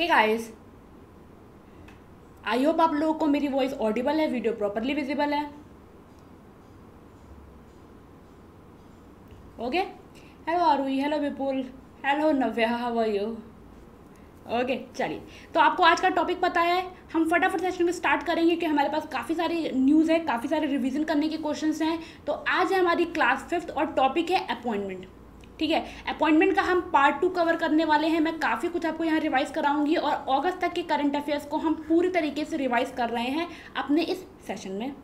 Hey guys I hope आप लोगों को मेरी वॉइस ऑडिबल है वीडियो प्रॉपरली विजिबल है. Okay hello Arui hello Vipul hello Navya are you okay चलिए। तो आपको आज का टॉपिक पता है, हम फटाफट सेशन में स्टार्ट करेंगे कि हमारे पास काफ़ी सारी न्यूज़ है, काफ़ी सारे रिवीजन करने के क्वेश्चंस हैं। तो आज है हमारी क्लास फिफ्थ और टॉपिक है अपॉइंटमेंट ठीक है? अपॉइंटमेंट का हम पार्ट टू कवर करने वाले हैं। मैं काफ़ी कुछ आपको यहाँ रिवाइज कराऊँगी और अगस्त तक के करंट अफेयर्स को हम पूरी तरीके से रिवाइज कर रहे हैं अपने इस सेशन में।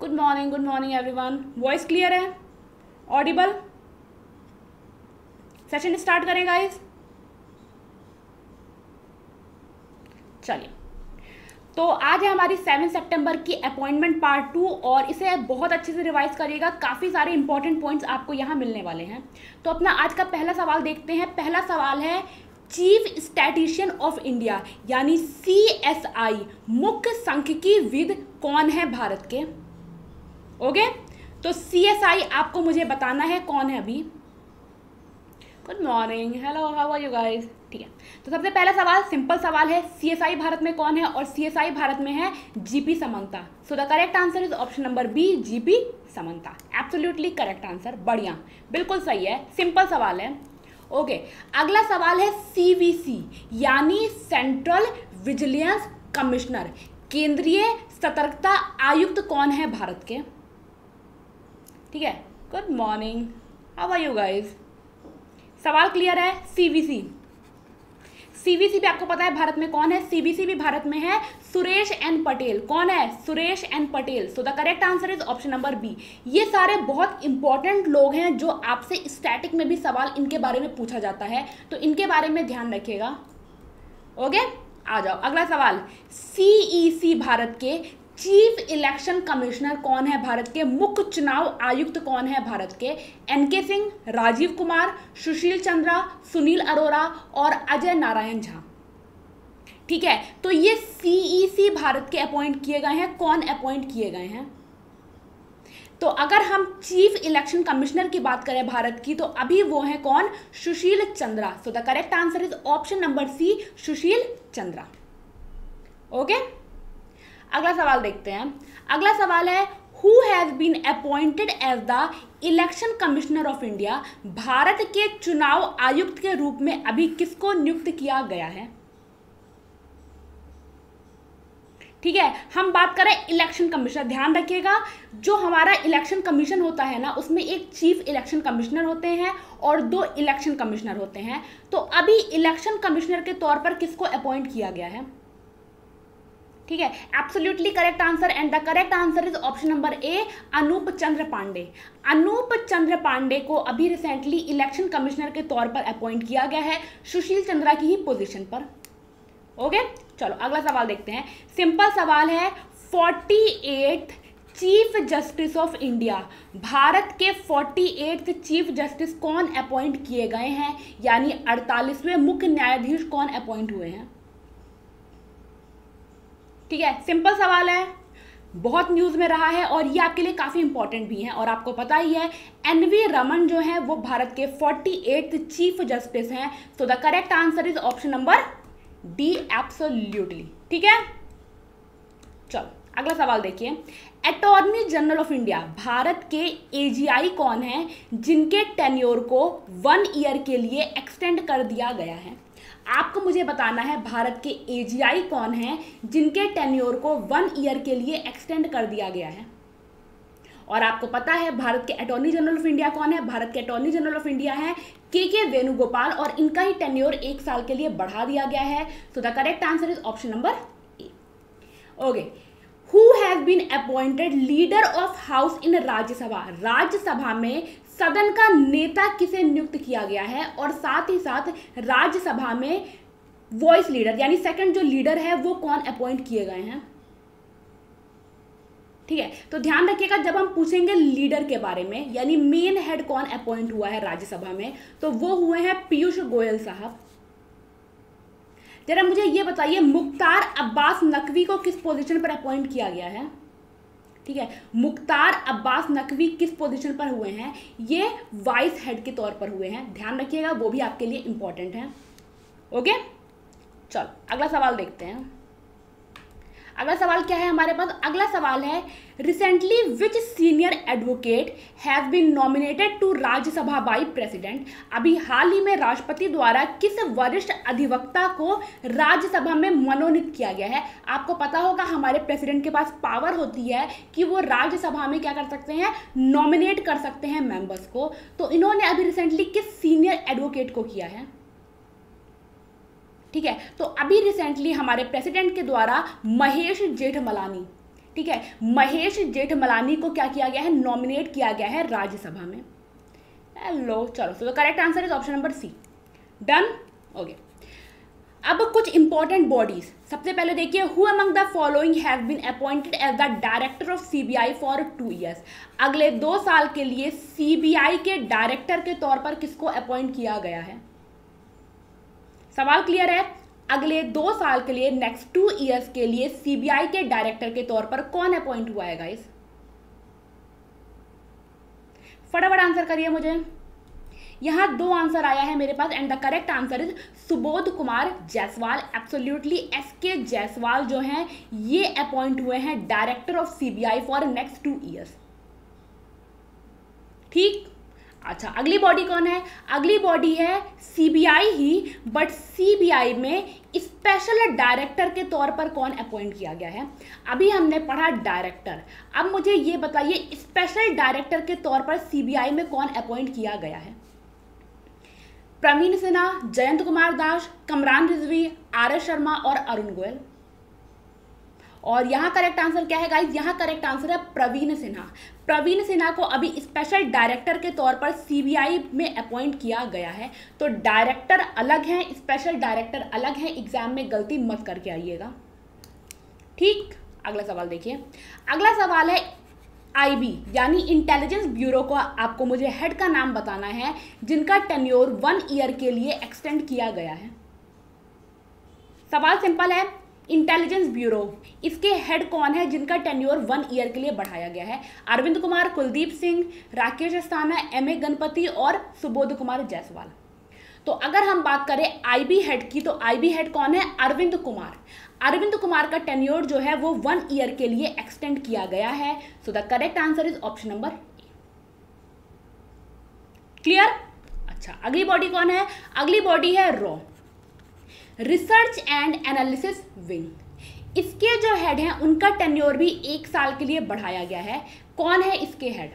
Good morning good morning everyone voice clear है? ऑडिबल सेशन स्टार्ट करें गाइस चलिए। तो आज है हमारी सेवन सितंबर की अपॉइंटमेंट पार्ट टू और इसे बहुत अच्छे से रिवाइज करिएगा। काफ़ी सारे इंपॉर्टेंट पॉइंट्स आपको यहाँ मिलने वाले हैं। तो अपना आज का पहला सवाल देखते हैं। पहला सवाल है चीफ स्टैटिशियन ऑफ़ इंडिया यानी सी एस आई मुख्य सांख्यिकी विद कौन है भारत के? ओके तो सी एस आई आपको मुझे बताना है कौन है अभी? Good morning hello how are you guys ठीक है। तो सबसे पहला सवाल सिंपल सवाल है सीएसआई भारत में कौन है और सीएसआई भारत में है GP Samanta so the correct answer is option number B GP Samanta absolutely correct answer बढ़िया। बिल्कुल सही है सिंपल सवाल है। ओके okay, अगला सवाल है सीवीसी यानी सेंट्रल विजिलेंस कमिश्नर केंद्रीय सतर्कता आयुक्त कौन है भारत के? ठीक है। Good morning how are you guys सवाल क्लियर है? सीवीसी सीबीसी भी आपको पता है भारत में कौन है? सीबीसी भी भारत में है सुरेश एन पटेल। कौन है? Suresh N Patel. So the correct answer is option number B ये सारे बहुत इंपॉर्टेंट लोग हैं जो आपसे स्टैटिक में भी सवाल इनके बारे में पूछा जाता है। तो इनके बारे में ध्यान रखिएगा। ओके आ जाओ। अगला सवाल। सीईसी e भारत के चीफ इलेक्शन कमिश्नर कौन है भारत के? मुख्य चुनाव आयुक्त कौन है भारत के? एन के सिंह, राजीव कुमार, सुशील चंद्रा, सुनील अरोरा और अजय नारायण झा। ठीक है तो ये सीईसी e भारत के अपॉइंट किए गए हैं। कौन अपॉइंट किए गए हैं? तो अगर हम चीफ इलेक्शन कमिश्नर की बात करें भारत की तो अभी वो है कौन? Sushil Chandra. So the correct answer is option number C Sushil Chandra. Okay okay? अगला सवाल देखते हैं। अगला सवाल है who has been appointed as the election commissioner of India Bharat के चुनाव आयुक्त के रूप में अभी किसको नियुक्त किया गया है? ठीक है, हम बात करें इलेक्शन कमिश्नर ध्यान रखिएगा, जो हमारा इलेक्शन कमीशन होता है ना, उसमें एक चीफ इलेक्शन कमिश्नर होते हैं और दो इलेक्शन कमिश्नर होते हैं। तो अभी इलेक्शन कमिश्नर के तौर पर किसको अपॉइंट किया गया है? ठीक है? Absolutely correct answer and the correct answer is option number A Anup Chandra Pande Anup Chandra Pande को अभी रिसेंटली इलेक्शन कमिश्नर के तौर पर अपॉइंट किया गया है सुशील चंद्रा की ही पोजीशन पर। ओके चलो, अगला सवाल देखते हैं। सिंपल सवाल है forty chief justice of India Bharat के फोर्टी एट चीफ जस्टिस कौन अपॉइंट किए गए हैं? यानी अड़तालीसवें मुख्य न्यायाधीश कौन अपॉइंट हुए हैं? ठीक है? सिंपल सवाल है, बहुत न्यूज़ में रहा है और ये आपके लिए काफ़ी इंपॉर्टेंट भी है और आपको पता ही है एन वी रमन जो है, वो भारत के फोर्टी चीफ जस्टिस हैं। So the correct answer is option number D absolutely ठीक है? चलो, अगला सवाल देखिए। Attorney general of India Bharat के एजीआई कौन है, जिनके टेन्योर को वन ईयर के लिए एक्सटेंड कर दिया गया है? आपको मुझे बताना है भारत के एजीआई कौन है, जिनके टेन्योर को वन ईयर के लिए एक्सटेंड कर दिया गया है। और आपको पता है भारत के अटॉर्नी जनरल ऑफ़ इंडिया कौन है, भारत के अटॉर्नी जनरल ऑफ़ इंडिया है के के वेणुगोपाल और इनका ही टेन्योर एक साल के लिए बढ़ा दिया गया है। So the correct answer is option number A okay who has been appointed leader of house in Rajya Sabha Rajya Sabha में सदन का नेता किसे नियुक्त किया गया है और साथ ही साथ राज्यसभा में वॉइस लीडर यानी सेकंड जो लीडर है, वो कौन अपॉइंट किए गए हैं? ठीक है तो ध्यान रखिएगा, जब हम पूछेंगे लीडर के बारे में, यानी मेन हेड कौन अपॉइंट हुआ है राज्यसभा में तो वो हुए हैं पीयूष गोयल साहब। जरा मुझे ये बताइए, मुख्तार अब्बास नकवी को किस पोजीशन पर अपॉइंट किया गया है? ठीक है? मुख्तार अब्बास नकवी किस पोजीशन पर हुए हैं? ये वाइस हेड के तौर पर हुए हैं। ध्यान रखिएगा, वो भी आपके लिए इंपॉर्टेंट है। ओके चलो, अगला सवाल देखते हैं। अगला सवाल क्या है हमारे पास? अगला सवाल है recently which senior advocate has been nominated to Rajya Sabha by president अभी हाल ही में राष्ट्रपति द्वारा किस वरिष्ठ अधिवक्ता को राज्यसभा में मनोनीत किया गया है? आपको पता होगा हमारे प्रेसिडेंट के पास पावर होती है कि वो राज्यसभा में क्या कर सकते हैं? नॉमिनेट कर सकते हैं मेंबर्स को। तो इन्होंने अभी रिसेंटली किस सीनियर एडवोकेट को किया है? ठीक है? तो अभी रिसेंटली हमारे प्रेसिडेंट के द्वारा महेश जेठमलानी, ठीक है? महेश जेठमलानी को क्या किया गया है? नॉमिनेट किया गया है राज्यसभा में। लो चलो तो correct answer is option number C done okay अब कुछ इंपॉर्टेंट बॉडीज सबसे पहले देखिए who among the following have been appointed as the director of CBI for two years अगले दो साल के लिए सीबीआई के डायरेक्टर के तौर पर किसको अपॉइंट किया गया है? सवाल क्लियर है? अगले दो साल के लिए नेक्स्ट टू ईयर्स के लिए सीबीआई के डायरेक्टर के तौर पर कौन अपॉइंट हुआ है गाइस फटाफट आंसर करिए मुझे। यहाँ दो आंसर आया है मेरे पास and the correct answer is Subodh Kumar Jaiswal. Absolutely S K Jaiswal जो हैं, ये अपॉइंट हुए हैं director of CBI for next two years ठीक? अच्छा अगली बॉडी कौन है? अगली बॉडी है सीबीआई ही बट सीबीआई में स्पेशल डायरेक्टर के तौर पर कौन अपॉइंट किया गया है? अभी हमने पढ़ा डायरेक्टर अब मुझे ये बताइए स्पेशल डायरेक्टर के तौर पर सीबीआई में कौन अपॉइंट किया गया है? प्रवीण सिन्हा, जयंत कुमार दास, कमरान रिजवी, आर एस शर्मा और अरुण गोयल। और यहाँ करेक्ट आंसर क्या है गाइज़ यहाँ करेक्ट आंसर है प्रवीण सिन्हा। प्रवीण सिन्हा को अभी स्पेशल डायरेक्टर के तौर पर सीबीआई में अपॉइंट किया गया है। तो डायरेक्टर अलग हैं स्पेशल डायरेक्टर अलग हैं एग्ज़ाम में गलती मत करके आइएगा। ठीक? अगला सवाल देखिए। अगला सवाल है आईबी यानी इंटेलिजेंस ब्यूरो को आपको मुझे हेड का नाम बताना है, जिनका टेन्योर वन ईयर के लिए एक्सटेंड किया गया है। सवाल सिंपल है। इंटेलिजेंस ब्यूरो इसके हेड कौन है? जिनका टेन्योर वन ईयर के लिए बढ़ाया गया है। अरविंद कुमार, कुलदीप सिंह, राकेश अस्थाना एम ए गणपति और सुबोध कुमार जायसवाल। तो अगर हम बात करें आईबी हेड की तो आईबी हेड कौन है? अरविंद कुमार। अरविंद कुमार का टेन्योर जो है, वो वन ईयर के लिए एक्सटेंड किया गया है। So the correct answer is option number clear अच्छा अगली बॉडी कौन है? अगली बॉडी है रॉ रिसर्च एंड एनालिसिस विंग इसके जो हेड हैं, उनका टेन्योर भी एक साल के लिए बढ़ाया गया है। कौन है इसके हेड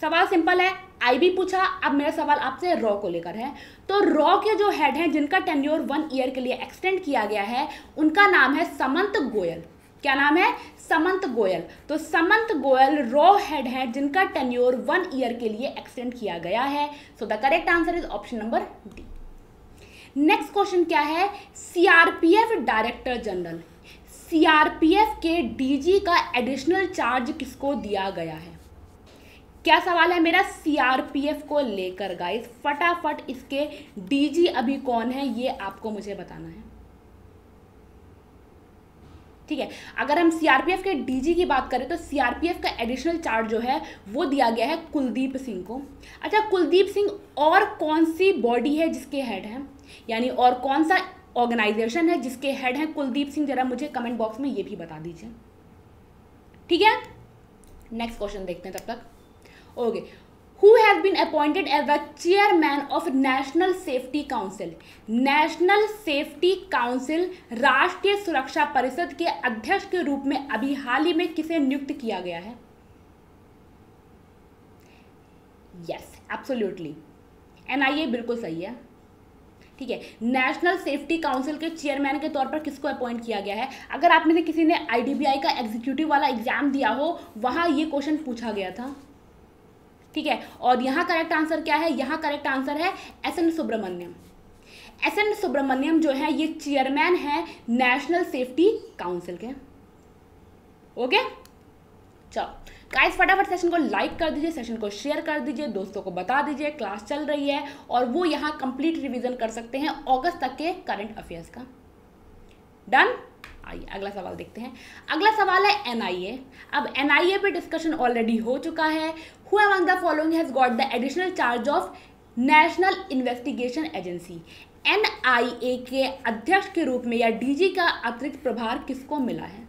सवाल सिंपल है। आई भी पूछा। अब मेरा सवाल आपसे रॉ को लेकर है। तो रॉ के जो हेड हैं, जिनका टेन्योर वन ईयर के लिए एक्सटेंड किया गया है, उनका नाम है समंत गोयल। क्या नाम है? समंत गोयल। तो समंत गोयल रॉ हेड है, जिनका टेन्योर वन ईयर के लिए एक्सटेंड किया गया है। So the correct answer is option number D next question क्या है? सीआरपीएफ डायरेक्टर जनरल सीआरपीएफ के डीजी का एडिशनल चार्ज किसको दिया गया है? क्या सवाल है मेरा? सीआरपीएफ को लेकर गाइस फटाफट इसके डीजी अभी कौन है, ये आपको मुझे बताना है। ठीक है? अगर हम सीआरपीएफ के डीजी की बात करें तो सीआरपीएफ का एडिशनल चार्ज जो है, वो दिया गया है कुलदीप सिंह को। अच्छा कुलदीप सिंह और कौन सी बॉडी है जिसके हेड है? यानी और कौन सा ऑर्गेनाइजेशन है जिसके हेड हैं कुलदीप सिंह? जरा मुझे कमेंट बॉक्स में ये भी बता दीजिए। ठीक है? नेक्स्ट क्वेश्चन देखते हैं तब तक। Okay who has been appointed as the chairman of national safety council national safety council राष्ट्रीय सुरक्षा परिषद के अध्यक्ष के रूप में अभी हाल ही में किसे नियुक्त किया गया है? यस एब्सोल्युटली एनआईए बिल्कुल सही है। ठीक है? नेशनल सेफ्टी काउंसिल के चेयरमैन के तौर पर किसको अपॉइंट किया गया है? अगर आप में से किसी ने आईडीबीआई का एग्जीक्यूटिव वाला एग्ज़ाम दिया हो, वहाँ ये क्वेश्चन पूछा गया था। ठीक है? और यहाँ करेक्ट आंसर क्या है? यहाँ करेक्ट आंसर है S N Subramanian S N Subramanian जो है, ये चेयरमैन है नेशनल सेफ्टी काउंसिल के। ओके चलो। गाइस फटाफट सेशन को लाइक कर दीजिए सेशन को शेयर कर दीजिए, दोस्तों को बता दीजिए क्लास चल रही है और वो यहाँ कंप्लीट रिवीजन कर सकते हैं अगस्त तक के करंट अफेयर्स का। डन आइए, अगला सवाल देखते हैं। अगला सवाल है एनआईए अब एनआईए पे डिस्कशन ऑलरेडी हो चुका है। Who among the following has got the additional charge of national investigation agency NIA के अध्यक्ष के रूप में या डीजी का अतिरिक्त प्रभार किसको मिला है?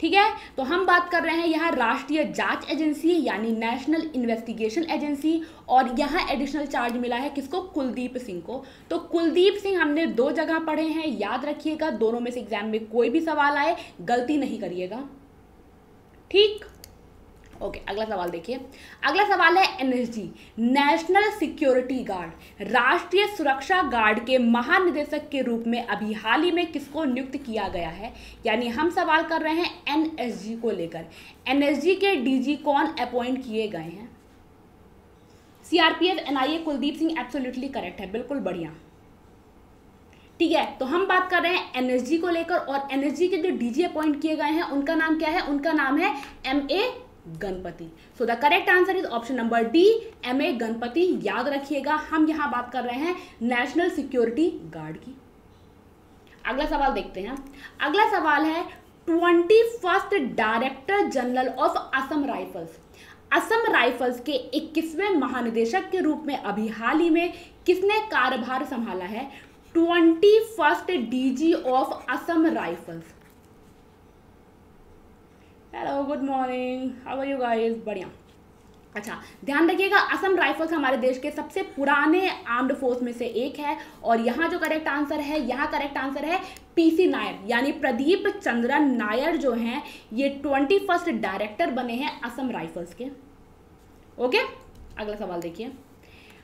ठीक है? तो हम बात कर रहे हैं यहाँ राष्ट्रीय जाँच एजेंसी, यानी नेशनल इन्वेस्टिगेशन एजेंसी और यहाँ एडिशनल चार्ज मिला है किसको? कुलदीप सिंह को। तो कुलदीप सिंह, हमने दो जगह पढ़े हैं, याद रखिएगा, दोनों में से एग्ज़ाम में कोई भी सवाल आए, गलती नहीं करिएगा। ठीक? ओके अगला सवाल देखिए। अगला सवाल है एनएसजी नेशनल सिक्योरिटी गार्ड राष्ट्रीय सुरक्षा गार्ड के महानिदेशक के रूप में अभी हाल ही में किसको नियुक्त किया गया है? यानी हम सवाल कर रहे हैं एनएसजी को लेकर। एनएसजी के डीजी कौन अपॉइंट किए गए हैं? CRPF NIA Kuldeep Singh absolutely correct है, बिल्कुल बढ़िया। ठीक है तो हम बात कर रहे हैं एनएसजी को लेकर और एनएसजी के जो डीजी अपॉइंट किए गए हैं, उनका नाम क्या है? उनका नाम है M A Ganapathi. So the correct answer is option number D M A Ganapathi याद रखिएगा, हम यहाँ बात कर रहे हैं नेशनल सिक्योरिटी गार्ड की। अगला सवाल देखते हैं। अगला सवाल है twenty first director general of Assam rifles Assam rifles के इक्कीसवें महानिदेशक के रूप में अभी हाल ही में किसने कार्यभार संभाला है? Twenty first DG of Assam rifles hello good morning how are you guys बढ़िया। अच्छा ध्यान रखिएगा, असम राइफल्स हमारे देश के सबसे पुराने आर्म्ड फोर्स में से एक है और यहाँ जो करेक्ट आंसर है, यहाँ करेक्ट आंसर है पीसी नायर यानी प्रदीप चंद्रन नायर जो हैं, ये ट्वेंटी फ़र्स्ट डायरेक्टर बने हैं असम राइफल्स के। ओके अगला सवाल देखिए।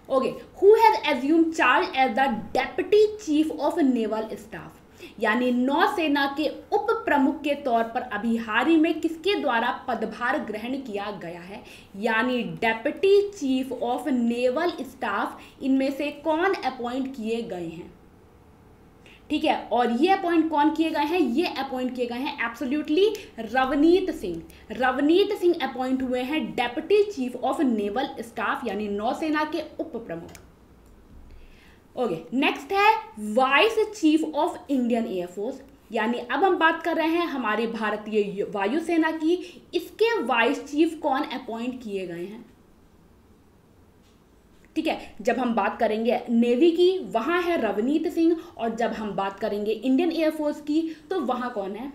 Okay who has assume charge as the deputy chief of naval staff यानी नौसेना के उप प्रमुख के तौर पर अभी हाल ही में किसके द्वारा पदभार ग्रहण किया गया है? यानी deputy chief of naval staff, इनमें से कौन अपॉइंट किए गए हैं? ठीक है, और ये अपॉइंट कौन किए गए हैं? ये अपॉइंट किए गए हैं एब्सोल्युटली रवनीत सिंह। रवनीत सिंह अपॉइंट हुए हैं deputy chief of naval staff, यानी नौसेना के उप प्रमुख। ओके नेक्स्ट है vice chief of Indian air force यानी अब हम बात कर रहे हैं हमारे भारतीय वायुसेना की। इसके वाइस चीफ कौन अपॉइंट किए गए हैं? ठीक है, जब हम बात करेंगे नेवी की, वहाँ है रवनीत सिंह और जब हम बात करेंगे इंडियन एयरफोर्स की तो वहाँ कौन है?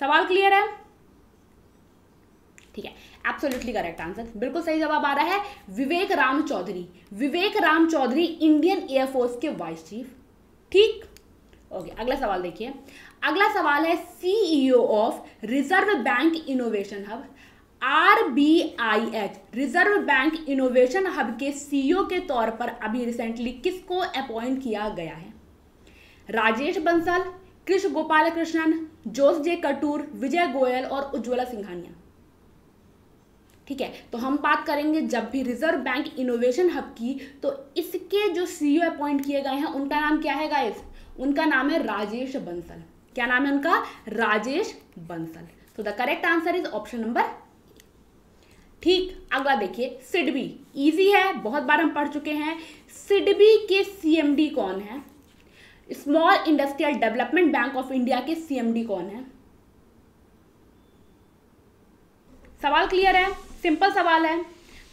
सवाल क्लियर है? ठीक है एब्सोल्युटली करेक्ट आंसर बिल्कुल सही जवाब आ रहा है Vivek Ram Chaudhari. Vivek Ram Chaudhari Indian air force के वाइस चीफ ठीक? ओके अगला सवाल देखिए। अगला सवाल है CEO of reserve bank innovation hub R B I H reserve bank innovation hub के सीईओ के तौर पर अभी रिसेंटली किसको अपॉइंट किया गया है? राजेश बंसल कृष्ण गोपाल कृष्णन जोस जे कटूर, विजय गोयल और उज्ज्वला सिंघानिया। ठीक है? तो हम बात करेंगे जब भी रिज़र्व बैंक इनोवेशन हब की तो इसके जो सीईओ अपॉइंट किए गए हैं, उनका नाम क्या है गाइस उनका नाम है राजेश बंसल। क्या नाम है उनका? राजेश बंसल। तो the correct answer is option number ठीक, अगला देखिए सिडबी इजी है, बहुत बार हम पढ़ चुके हैं। सिडबी के सीएमडी कौन है? Small industrial development bank of India के सीएमडी कौन है? सवाल क्लियर है? सिंपल सवाल है।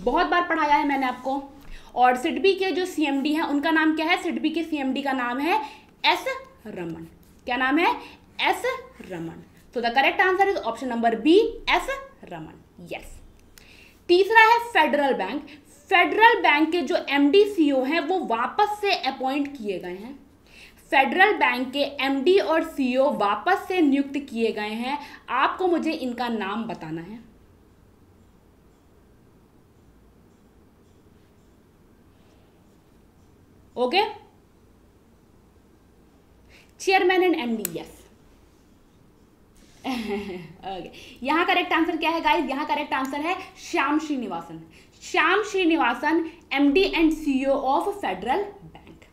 बहुत बार पढ़ाया है मैंने आपको। और सिडबी के जो सीएमडी हैं, उनका नाम क्या है? सिडबी के सीएमडी का नाम है एस रमन। क्या नाम है? एस रमन। तो the correct answer is option number B S Raman. Yes तीसरा है फेडरल बैंक फेडरल बैंक के जो एमडी सीईओ हैं, वो वापस से अपॉइंट किए गए हैं। फेडरल बैंक के एमडी और सीईओ वापस से नियुक्त किए गए हैं। आपको मुझे इनका नाम बताना है। Okay chairman and MD yes okay यहाँ करेक्ट आंसर क्या है गाइस यहाँ करेक्ट आंसर है Shyam Srinivasan Shyam Srinivasan MD and CEO of federal bank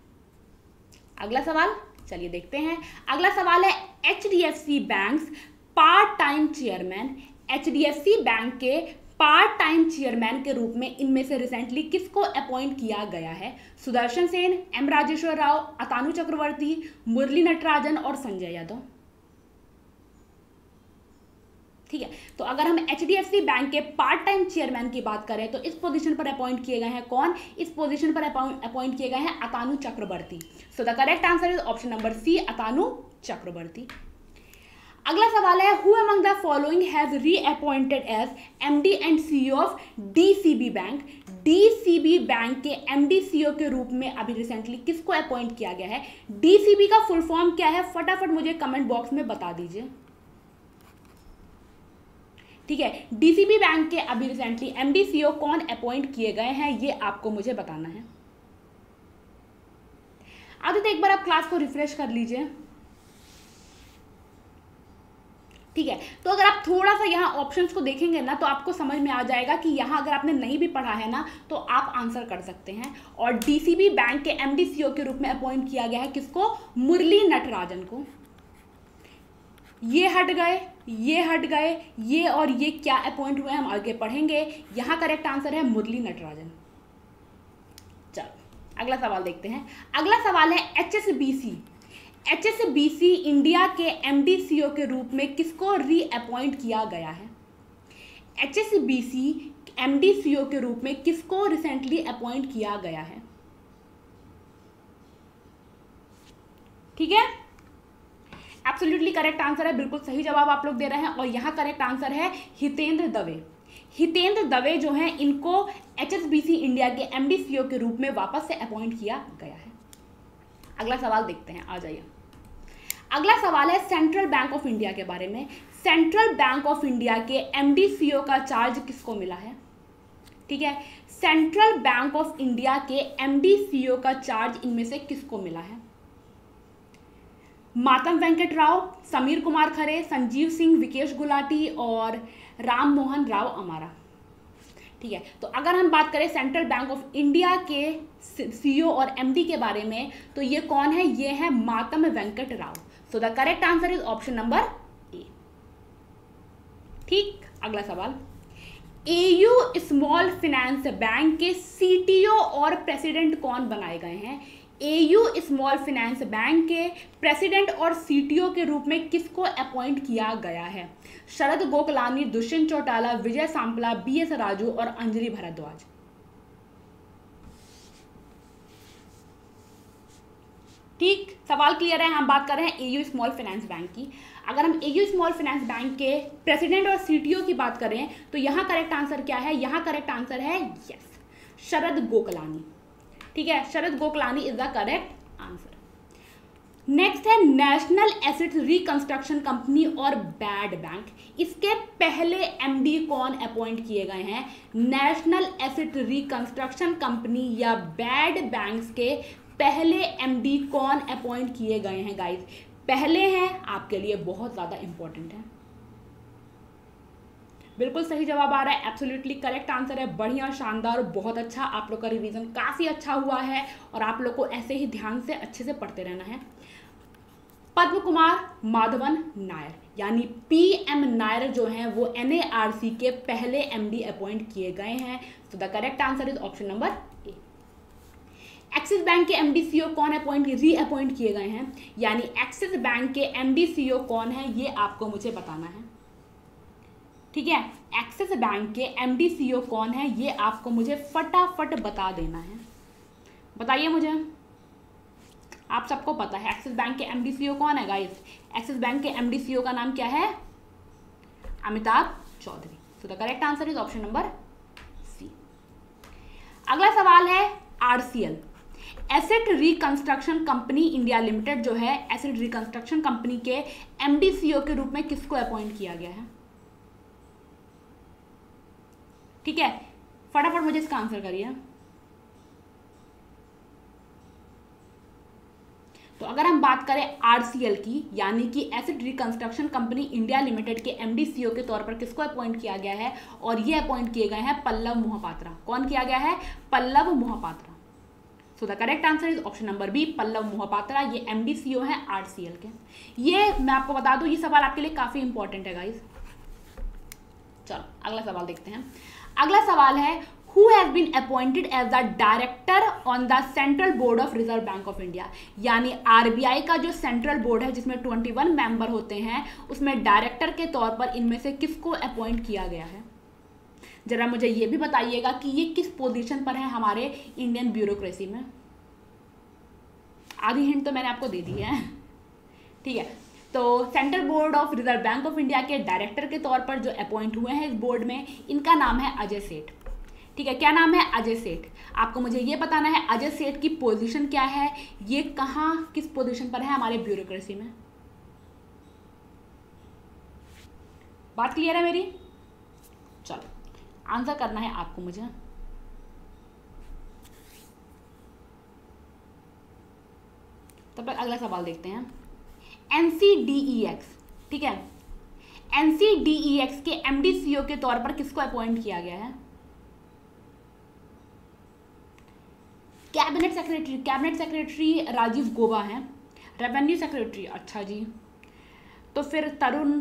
अगला सवाल, चलिए देखते हैं। अगला सवाल है H D F C bank part time chairman H D F C bank के पार्ट टाइम चेयरमैन के रूप में इनमें से रिसेंटली किसको अपॉइंट किया गया है? सुदर्शन सेन, एम राजेश्वर राव, अतानु चक्रवर्ती, मुरली नटराजन और संजय यादव। ठीक है तो अगर हम एचडीएफसी बैंक के पार्ट टाइम चेयरमैन की बात करें तो इस पोजीशन पर अपॉइंट किए गए हैं कौन? इस पोजीशन पर अपॉइंट किए गए हैं Atanu Chakraborty. So the correct answer is option number C Atanu Chakraborty. अगला सवाल है who among the following has reappointed as MD and CEO of DCB bank DCB bank के एमडी सीईओ के रूप में अभी रिसेंटली किसको अपॉइंट किया गया है? डीसीबी का फुल फॉर्म क्या है? फटाफट मुझे कमेंट बॉक्स में बता दीजिए। ठीक है डीसीबी बैंक के अभी रिसेंटली एमडी सीईओ कौन अपॉइंट किए गए हैं, ये आपको मुझे बताना है। आदित्य, एक बार आप क्लास को रिफ्रेश कर लीजिए। ठीक है? तो अगर आप थोड़ा सा यहाँ ऑप्शंस को देखेंगे ना तो आपको समझ में आ जाएगा कि यहाँ अगर आपने नहीं भी पढ़ा है ना तो आप आंसर कर सकते हैं। और डीसीबी बैंक के एमडीसीओ के रूप में अपॉइंट किया गया है किसको? मुरली नटराजन को। ये हट गए, ये हट गए, ये और ये क्या अपॉइंट हुए हम आगे पढ़ेंगे। यहाँ करेक्ट आंसर है मुरली नटराजन। चलो, अगला सवाल देखते हैं। अगला सवाल है H S B C H S B C India के एम डी सी ओ के रूप में किसको री अपॉइंट किया गया है? H S B C M D CEO के रूप में किसको रिसेंटली अपॉइंट किया गया है? ठीक है? एब्सोल्युटली करेक्ट आंसर है, बिल्कुल सही जवाब आप लोग दे रहे हैं और यहाँ करेक्ट आंसर है हितेंद्र दवे। हितेंद्र दवे जो हैं, इनको H S B C India के एम डी सी ओ के रूप में वापस से अपॉइंट किया गया है। अगला सवाल देखते हैं, आ जाइए। अगला सवाल है सेंट्रल बैंक ऑफ़ इंडिया के बारे में। सेंट्रल बैंक ऑफ़ इंडिया के एम का चार्ज किसको मिला है? ठीक है? सेंट्रल बैंक ऑफ़ इंडिया के एम का चार्ज इनमें से किसको मिला है? मातम वेंकट राव, समीर कुमार खरे, संजीव सिंह, विकेश गुलाटी और राम मोहन राव अमारा। ठीक है? तो अगर हम बात करें सेंट्रल बैंक ऑफ़ इंडिया के सीईओ और एमडी के बारे में तो ये कौन है? ये है Matam Venkat Rao. So the correct answer is option number A ठीक, अगला सवाल। एयू स्मॉल फाइनेंस बैंक के सीटीओ और प्रेसिडेंट कौन बनाए गए हैं? एयू स्मॉल फाइनेंस बैंक के प्रेसिडेंट और सीटीओ के रूप में किसको अपॉइंट किया गया है? शरद गोकलानी, दुष्यंत चौटाला, विजय सांपला बी एस राजू और अंजलि भारद्वाज। ठीक सवाल क्लियर है, हम बात कर रहे हैं एयू स्मॉल फाइनेंस बैंक की। अगर हम एयू स्मॉल फाइनेंस बैंक के प्रेसिडेंट और सीटीओ की बात करें तो यहाँ करेक्ट आंसर क्या है? यहाँ करेक्ट आंसर है यस शरद गोकलानी। ठीक है? Sharad Goklani is the correct answer next है नेशनल एसेट रिकंस्ट्रक्शन कंपनी और बैड बैंक इसके पहले एमडी कौन अपॉइंट किए गए हैं? नेशनल एसेट रिकंस्ट्रक्शन कंपनी या बैड बैंक्स के पहले एमडी कौन अपॉइंट किए गए हैं गाइस पहले हैं, आपके लिए बहुत ज़्यादा इंपॉर्टेंट है। बिल्कुल सही जवाब आ रहा है एब्सोल्युटली करेक्ट आंसर है। बढ़िया, शानदार, बहुत अच्छा। आप लोग का रिवीजन काफ़ी अच्छा हुआ है और आप लोग को ऐसे ही ध्यान से अच्छे से पढ़ते रहना है। पद्म कुमार माधवन नायर, यानी पी एम नायर जो हैं, वो एनएआरसी के पहले एमडी अपॉइंट किए गए हैं। तो the correct answer is option number A axis bank के एमडीसीओ कौन अपॉइंट री अपॉइंट किए गए हैं। यानी एक्सिस बैंक के एमडीसीओ कौन है, ये आपको मुझे बताना है। ठीक है? एक्सिस बैंक के एम कौन है, ये आपको मुझे फटाफट बता देना है। बताइए मुझे। आप सबको पता है एक्सिस बैंक के एम कौन है गाइस एक्सिस बैंक के एम का नाम क्या है? Amitabh Chaudhary. So the correct answer is option number C अगला सवाल है ARCIL asset reconstruction company India limited जो है, एसेट रिकंस्ट्रक्शन कंपनी के एमडीसीओ के रूप में किसको अपॉइंट किया गया है? ठीक है, फटाफट मुझे इसका आंसर करिए। तो अगर हम बात करें आरसीएल की, यानी कि asset reconstruction company India limited के एमडीसीओ के तौर पर किसको अपॉइंट किया गया है? और ये अपॉइंट किए गए हैं पल्लव मोहपात्रा। कौन किया गया है? Pallav Mohapatra. So the correct answer is option number B Pallav Mohapatra ये एमडीसीओ है आरसीएल के. ये मैं आपको बता दूँ, ये सवाल आपके लिए काफ़ी इंपॉर्टेंट है गाइज़ चलो, अगला सवाल देखते हैं. अगला सवाल है who has been appointed as the director on the central board of reserve bank of India यानी आरबीआई का जो सेंट्रल बोर्ड है, जिसमें 21 मेंबर होते हैं, उसमें डायरेक्टर के तौर पर इनमें से किसको अपॉइंट किया गया है? जरा मुझे ये भी बताइएगा कि ये किस पोजीशन पर है हमारे इंडियन ब्यूरोक्रेसी में? आधी हिंट तो मैंने आपको दे दी है। ठीक है तो central board of reserve bank of India के डायरेक्टर के तौर पर जो अपॉइंट हुए हैं इस बोर्ड में, इनका नाम है अजय सेठ ठीक है, क्या नाम है अजय सेठ आपको मुझे ये बताना है अजय सेठ की पोजीशन क्या है? ये कहाँ, किस पोजीशन पर है हमारे ब्यूरोक्रेसी में? बात क्लियर है मेरी? आंसर करना है आपको मुझे। तब तक अगला सवाल देखते हैं। एनसीडीईएक्स ठीक है? एनसीडीईएक्स के एमडीसीओ के तौर पर किसको अपॉइंट किया गया है? Cabinet secretary cabinet secretary Rajiv Gauba हैं। रेवेन्यू सेक्रेटरी अच्छा जी। तो फिर तरुण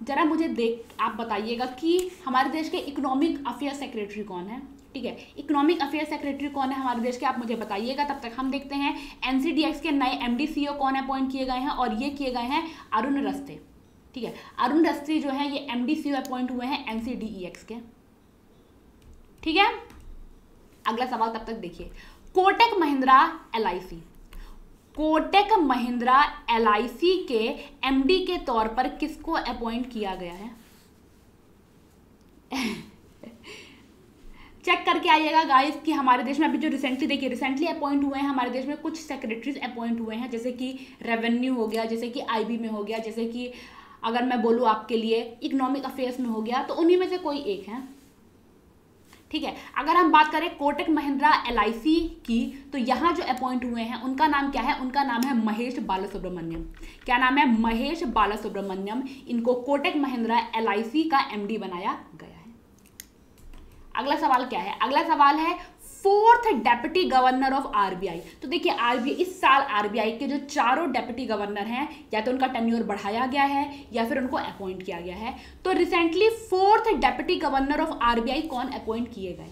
ज़रा मुझे देख, आप बताइएगा कि हमारे देश के इकोनॉमिक अफेयर सेक्रेटरी कौन है? ठीक है? इकोनॉमिक अफेयर सेक्रेटरी कौन है हमारे देश के, आप मुझे बताइएगा। तब तक हम देखते हैं एनसीडीएक्स के नए एमडी सीईओ कौन अपॉइंट किए गए हैं और ये किए गए हैं अरुण रस्ते। ठीक है? अरुण रस्ते जो है, ये सीईओ अपॉइंट हुए हैं एनसीडीईएक्स के। ठीक है? अगला सवाल तब तक देखिए। कोटक महिंद्रा एलआईसी कोटक महिंद्रा एलआईसी के एमडी के तौर पर किसको अपॉइंट किया गया है? चेक करके आइएगा गाइस कि हमारे देश में अभी जो रिसेंटली देखिए रिसेंटली अपॉइंट हुए हैं, हमारे देश में कुछ सेक्रेटरीज अपॉइंट हुए हैं, जैसे कि रेवेन्यू हो गया, जैसे कि आईबी में हो गया, जैसे कि अगर मैं बोलूँ आपके लिए इकोनॉमिक अफेयर्स में हो गया तो उन्हीं में से कोई एक है। ठीक है? अगर हम बात करें कोटक महिंद्रा एलआईसी की तो यहाँ जो अपॉइंट हुए हैं, उनका नाम क्या है? उनका नाम है महेश बालासुब्रमण्यम। क्या नाम है? महेश बालासुब्रमण्यम। इनको कोटक महिंद्रा एलआईसी का एमडी बनाया गया है। अगला सवाल क्या है? अगला सवाल है fourth deputy governor of RBI. तो देखिए, आरबीआई, इस साल आरबीआई के जो चारों डेप्यूटी गवर्नर हैं, या तो उनका टेन्योर बढ़ाया गया है, या फिर उनको अपॉइंट किया गया है। तो recently fourth deputy governor of RBI कौन अपॉइंट किए गए?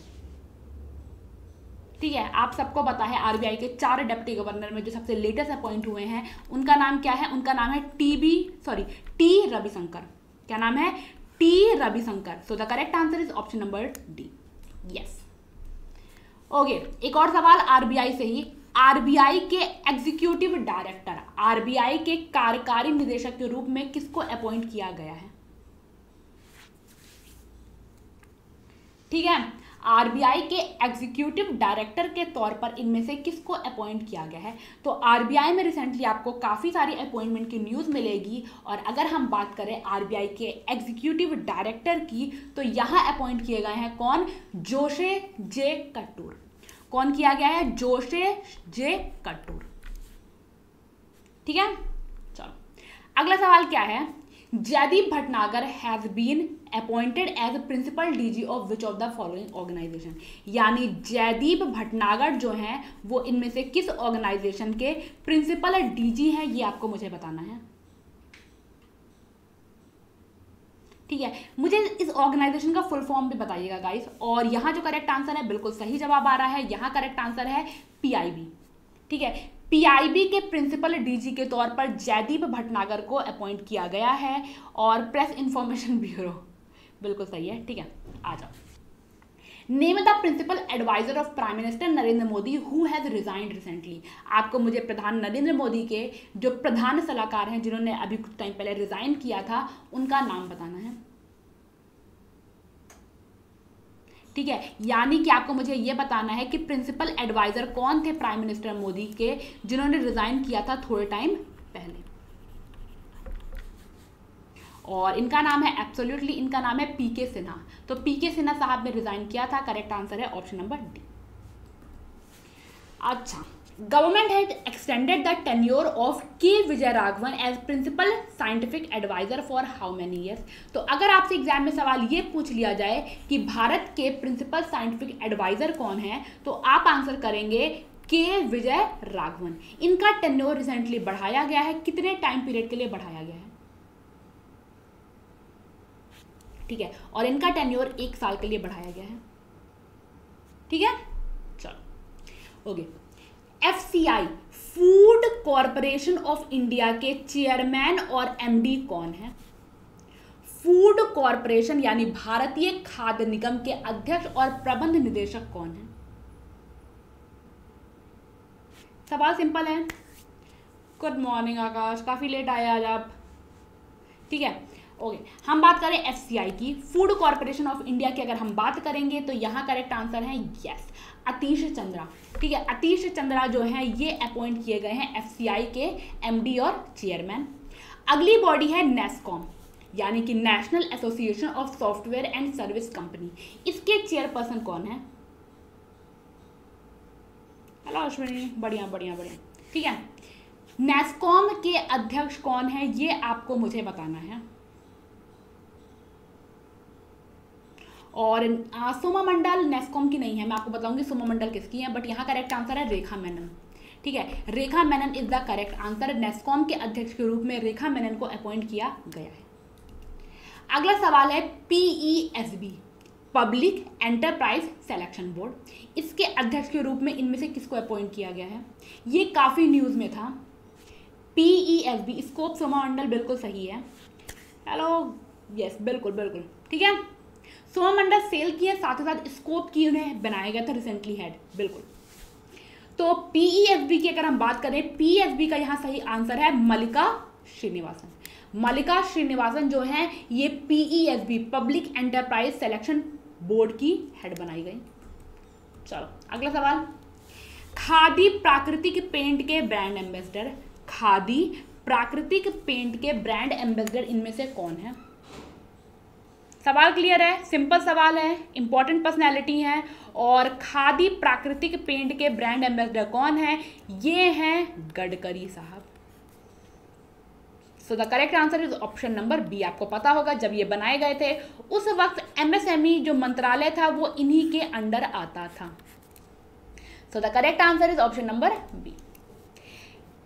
ठीक है, आप सबको पता है आरबीआई के चार डेप्टी गवर्नर में जो सबसे लेटेस्ट अपॉइंट हुए हैं, उनका नाम क्या है? उनका नाम है टीबी सॉरी टी रविशंकर। क्या नाम है? T Ravishankar. So the correct answer is option number D yes okay, एक और सवाल आरबीआई से ही। आरबीआई के एग्जीक्यूटिव डायरेक्टर आरबीआई के कार्यकारी निदेशक के रूप में किसको अपॉइंट किया गया है? ठीक है? आरबीआई के एग्जीक्यूटिव डायरेक्टर के तौर पर इनमें से किसको अपॉइंट किया गया है? तो आरबीआई में रिसेंटली आपको काफ़ी सारी अपॉइंटमेंट की न्यूज़ मिलेगी। और अगर हम बात करें आरबीआई के एग्जीक्यूटिव डायरेक्टर की तो यहाँ अपॉइंट किए गए हैं कौन? जोशे जे कट्टूर कौन किया गया है? जोशे जे कट्टूर ठीक है? चलो। अगला सवाल क्या है? Jaideep Bhatnagar has been appointed as principal DG of which of the following organisation यानी जयदीप भटनागर जो हैं, वो इनमें से किस ऑर्गेनाइजेशन के प्रिंसिपल डीजी हैं, ये आपको मुझे बताना है। ठीक है? मुझे इस ऑर्गेनाइजेशन का फुल फॉर्म भी बताइएगा गाइस और यहाँ जो करेक्ट आंसर है, बिल्कुल सही जवाब आ रहा है। यहाँ करेक्ट आंसर है पीआईबी ठीक है? पीआईबी के प्रिंसिपल डीजी के तौर पर जयदीप भटनागर को अपॉइंट किया गया है और प्रेस इंफॉर्मेशन ब्यूरो बिल्कुल सही है, ठीक है? आ जाओ। Name the principal adviser of prime minister Narendra Modi who has resigned recently आपको मुझे प्रधान नरेंद्र मोदी के जो प्रधान सलाहकार हैं, जिन्होंने अभी कुछ टाइम पहले रिजाइन किया था, उनका नाम बताना है। ठीक है? यानी कि आपको मुझे ये बताना है कि प्रिंसिपल एडवाइजर कौन थे प्राइम मिनिस्टर मोदी के, जिन्होंने रिजाइन किया था थोड़े टाइम पहले? और इनका नाम है एब्सोल्युटली इनका नाम है पीके सिन्हा तो पीके सिन्हा साहब ने रिजाइन किया था करेक्ट आंसर है ऑप्शन नंबर डी अच्छा government had extended the tenure of K. Vijayaraghavan as principal scientific advisor for how many years? तो अगर आपसे एग्ज़ाम में सवाल ये पूछ लिया जाए कि भारत के प्रिंसिपल साइंटिफिक एडवाइजर कौन है तो आप आंसर करेंगे के विजय राघवन इनका टेन्योर रिसेंटली बढ़ाया गया है, कितने टाइम पीरियड के लिए बढ़ाया गया है? ठीक है? और इनका टेन्योर एक साल के लिए बढ़ाया गया है। ठीक है? चलो। Okay F C I food corporation of India के चेयरमैन और एमडी कौन है? फ़ूड कॉरपोरेशन यानी भारतीय खाद्य निगम के अध्यक्ष और प्रबंध निदेशक कौन है? सवाल सिंपल है। Good morning Akash. काफ़ी लेट आए आज आप। ठीक है? ओके हम बात करें एफसीआई की फ़ूड कॉरपोरेशन ऑफ़ इंडिया की अगर हम बात करेंगे तो यहाँ करेक्ट आंसर है यस अतीश चंद्रा ठीक है? अतीश चंद्रा जो है, ये अपॉइंट किए गए हैं एफसीआई के एमडी और चेयरमैन अगली बॉडी है नेस्कॉम यानी कि national association of software and service company इसके चेयरपर्सन कौन है? हेलो अश्विनी बढ़िया बढ़िया बढ़िया, ठीक है? नेस्कॉम के अध्यक्ष कौन है, ये आपको मुझे बताना है. और सोमा मंडल नेस्कॉम की नहीं है, मैं आपको बताऊँगी सोमा मंडल किसकी है बट यहाँ करेक्ट आंसर है रेखा मेनन। ठीक है? Rekha Menon is the correct answer NASSCOM के अध्यक्ष के रूप में रेखा मेनन को अपॉइंट किया गया है। अगला सवाल है P S B public enterprise selection board इसके अध्यक्ष के रूप में इनमें से किसको अपॉइंट किया गया है? ये काफ़ी न्यूज़ में था। P S B SCOPE Soma Mandal बिल्कुल सही है। हेलो यस बिल्कुल बिल्कुल। ठीक है? सोमा मंडल सेल की है साथ ही साथ स्कोप की उन्हें बनाया गया था रिसेंटली हेड बिल्कुल। तो पीईएफबी की अगर हम बात करें पीएफबी का यहाँ सही आंसर है मलिका श्रीनिवासन। मलिका श्रीनिवासन जो है, ये PEFB public enterprise selection board की हेड बनाई गई। चलो, अगला सवाल। खादी प्राकृतिक पेंट के ब्रांड एम्बेसडर खादी प्राकृतिक पेंट के ब्रांड एम्बेसडर इनमें से कौन है? सवाल क्लियर है, सिंपल सवाल है इंपॉर्टेंट पर्सनैलिटी है, और खादी प्राकृतिक पेंट के ब्रांड एम्बेसडर कौन है? ये हैं गडकरी साहब। So the correct answer is option number B आपको पता होगा, जब ये बनाए गए थे, उस वक्त एमएसएमई जो मंत्रालय था, वो इन्हीं के अंडर आता था। So the correct answer is option number B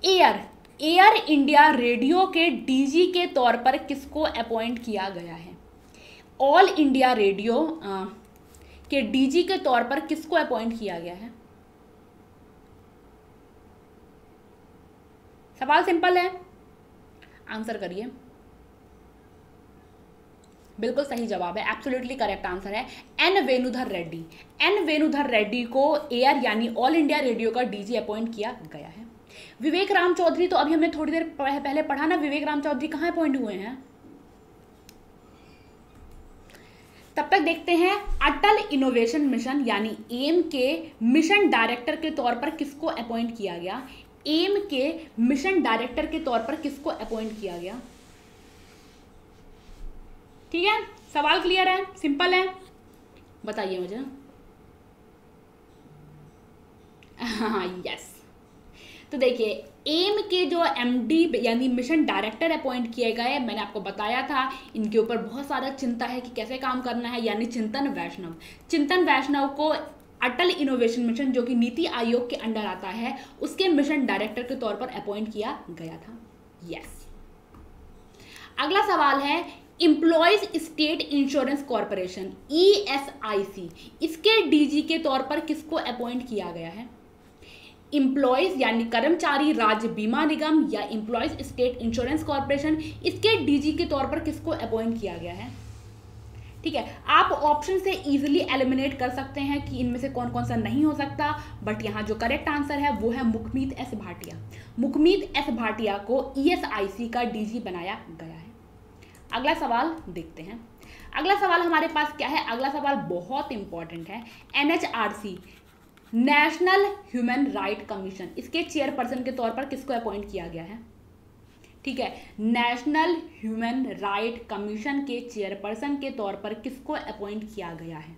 air air India radio के डीजी के तौर पर किसको अपॉइंट किया गया है? ऑल इंडिया रेडियो के डीजी के तौर पर किसको अपॉइंट किया गया है? सवाल सिंपल है। आंसर करिए। बिल्कुल सही जवाब है। एब्सोल्युटली करेक्ट आंसर है। एन वेणुधर रेड्डी। एन वेणुधर रेड्डी को एयर यानी ऑल इंडिया रेडियो का डीजी अपॉइंट किया गया है। विवेक राम चौधरी तो अभी हमने थोड़ी देर पहले पढ़ा ना, विवेक राम चौधरी कहाँ अपॉइंट हुए हैं? तब तक देखते हैं, अटल इनोवेशन मिशन, यानी एम के मिशन डायरेक्टर के तौर पर किसको अपॉइंट किया गया? एम के मिशन डायरेक्टर के तौर पर किसको अपॉइंट किया गया? ठीक है? सवाल क्लियर है? सिंपल है? बताइए मुझे। हाँ यस तो देखिए एम के जो एमडी यानी मिशन डायरेक्टर अपॉइंट किए गए, मैंने आपको बताया था, इनके ऊपर बहुत सारा चिंता है कि कैसे काम करना है, यानी चिंतन वैष्णव। चिंतन वैष्णव को अटल इनोवेशन मिशन जो कि नीति आयोग के अंडर आता है, उसके मिशन डायरेक्टर के तौर पर अपॉइंट किया गया था। यस अगला सवाल है employees state insurance corporation E इसके डीजी के तौर पर किसको अपॉइंट किया गया है? इम्प्लॉयज़ यानी कर्मचारी, राज्य बीमा निगम या इम्प्लॉयज़ स्टेट इंश्योरेंस कॉरपोरेशन इसके डीजी के तौर पर किसको अपॉइंट किया गया है? ठीक है, आप ऑप्शन से इजीली एलिमिनेट कर सकते हैं कि इनमें से कौन कौन सा नहीं हो सकता बट यहाँ जो करेक्ट आंसर है, वो है मुखमीत एस भाटिया। मुखमीत एस भाटिया को ईएसआईसी का डीजी बनाया गया है। अगला सवाल देखते हैं। अगला सवाल हमारे पास क्या है? अगला सवाल बहुत इंपॉर्टेंट है। NHRC national human right commission. इसके चेयरपर्सन के तौर पर किसको अपॉइंट किया गया है? ठीक है, नेशनल ह्यूमन राइट कमीशन के चेयरपर्सन के तौर पर किसको अपॉइंट किया गया है?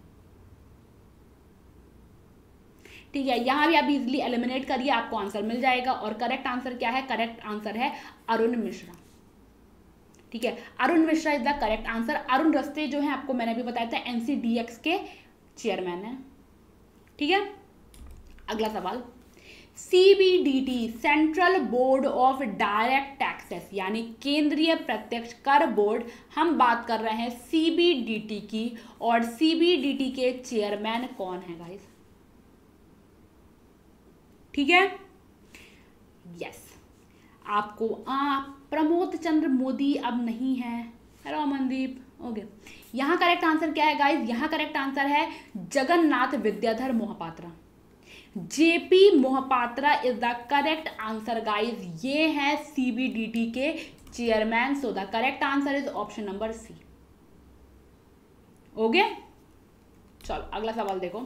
ठीक है, यहाँ भी आप इजिली एलिमिनेट करिए, आपको आंसर मिल जाएगा। और करेक्ट आंसर क्या है? करेक्ट आंसर है अरुण मिश्रा। ठीक है, Arun Mishra is the correct answer Arun रस्ते जो है, आपको मैंने भी बताया था एनसीडीएक्स के चेयरमैन है। ठीक है? अगला सवाल। CBDT central board of direct taxes यानी केंद्रीय प्रत्यक्ष कर बोर्ड, हम बात कर रहे हैं सीबीडीटी की, और सीबीडीटी के चेयरमैन कौन है गाइस ठीक है? यस आपको, आ, प्रमोद चंद्र मोदी अब नहीं है। हेलो अमनदीप। ओके यहाँ करेक्ट आंसर क्या है गाइस यहाँ करेक्ट आंसर है Jagannath Vidyadhar Mohapatra. JP Mohapatra is the correct answer guys ये है सीबीडीटी के chairman so the correct answer is option number C okay चलो, अगला सवाल देखो.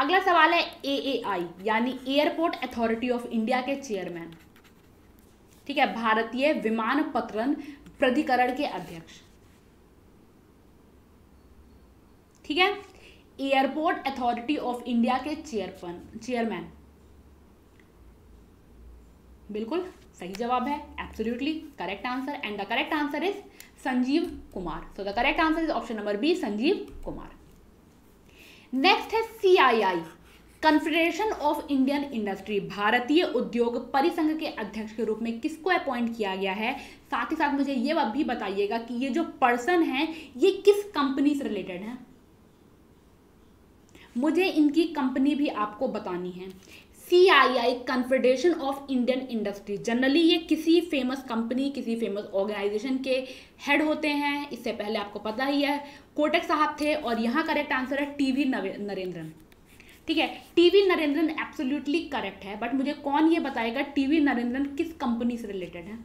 अगला सवाल है एएआई यानी एयरपोर्ट अथॉरिटी ऑफ़ इंडिया के चेयरमैन ठीक है, भारतीय विमान पत्रन प्राधिकरण के अध्यक्ष. ठीक है? एयरपोर्ट अथॉरिटी ऑफ़ इंडिया के चेयरपन, चेयरमैन। बिल्कुल सही जवाब है absolutely correct answer and the correct answer is Sanjeev Kumar. So the correct answer is option number B Sanjeev Kumar. Next है C I I confederation of Indian industry भारतीय उद्योग परिसंघ के अध्यक्ष के रूप में किसको अपॉइंट किया गया है? साथ ही साथ मुझे ये भी बताइएगा कि ये जो पर्सन है, ये किस कंपनी से रिलेटेड है? मुझे इनकी कंपनी भी आपको बतानी है। C I I confederation of Indian industry generally ये किसी फ़ेमस कंपनी किसी फ़ेमस ऑर्गेनाइजेशन के हेड होते हैं। इससे पहले आपको पता ही है कोटक साहब थे और यहाँ करेक्ट आंसर है टी टीवी नरेंद्रन। ठीक है? टीवी नरेंद्रन एब्सोल्युटली करेक्ट है बट मुझे कौन ये बताएगा टीवी नरेंद्रन किस कंपनी से रिलेटेड है?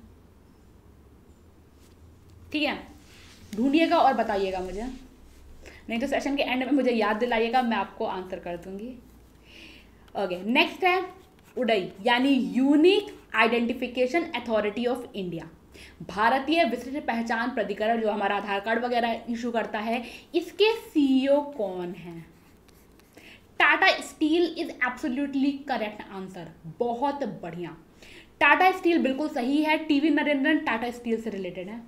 ठीक है? ढूंढिएगा और बताइएगा मुझे। नहीं तो सेशन के एंड में मुझे याद दिलाइएगा, मैं आपको आंसर कर दूँगी। ओके नेक्स्ट है उडई, यानी unique identification authority of India भारतीय विशिष्ट पहचान प्राधिकरण जो हमारा आधार कार्ड वगैरह इशू करता है, इसके सीईओ कौन है? Tata steel is absolutely correct answer बहुत बढ़िया। टाटा स्टील बिल्कुल सही है, टीवी नरेंद्रन टाटा स्टील से रिलेटेड है।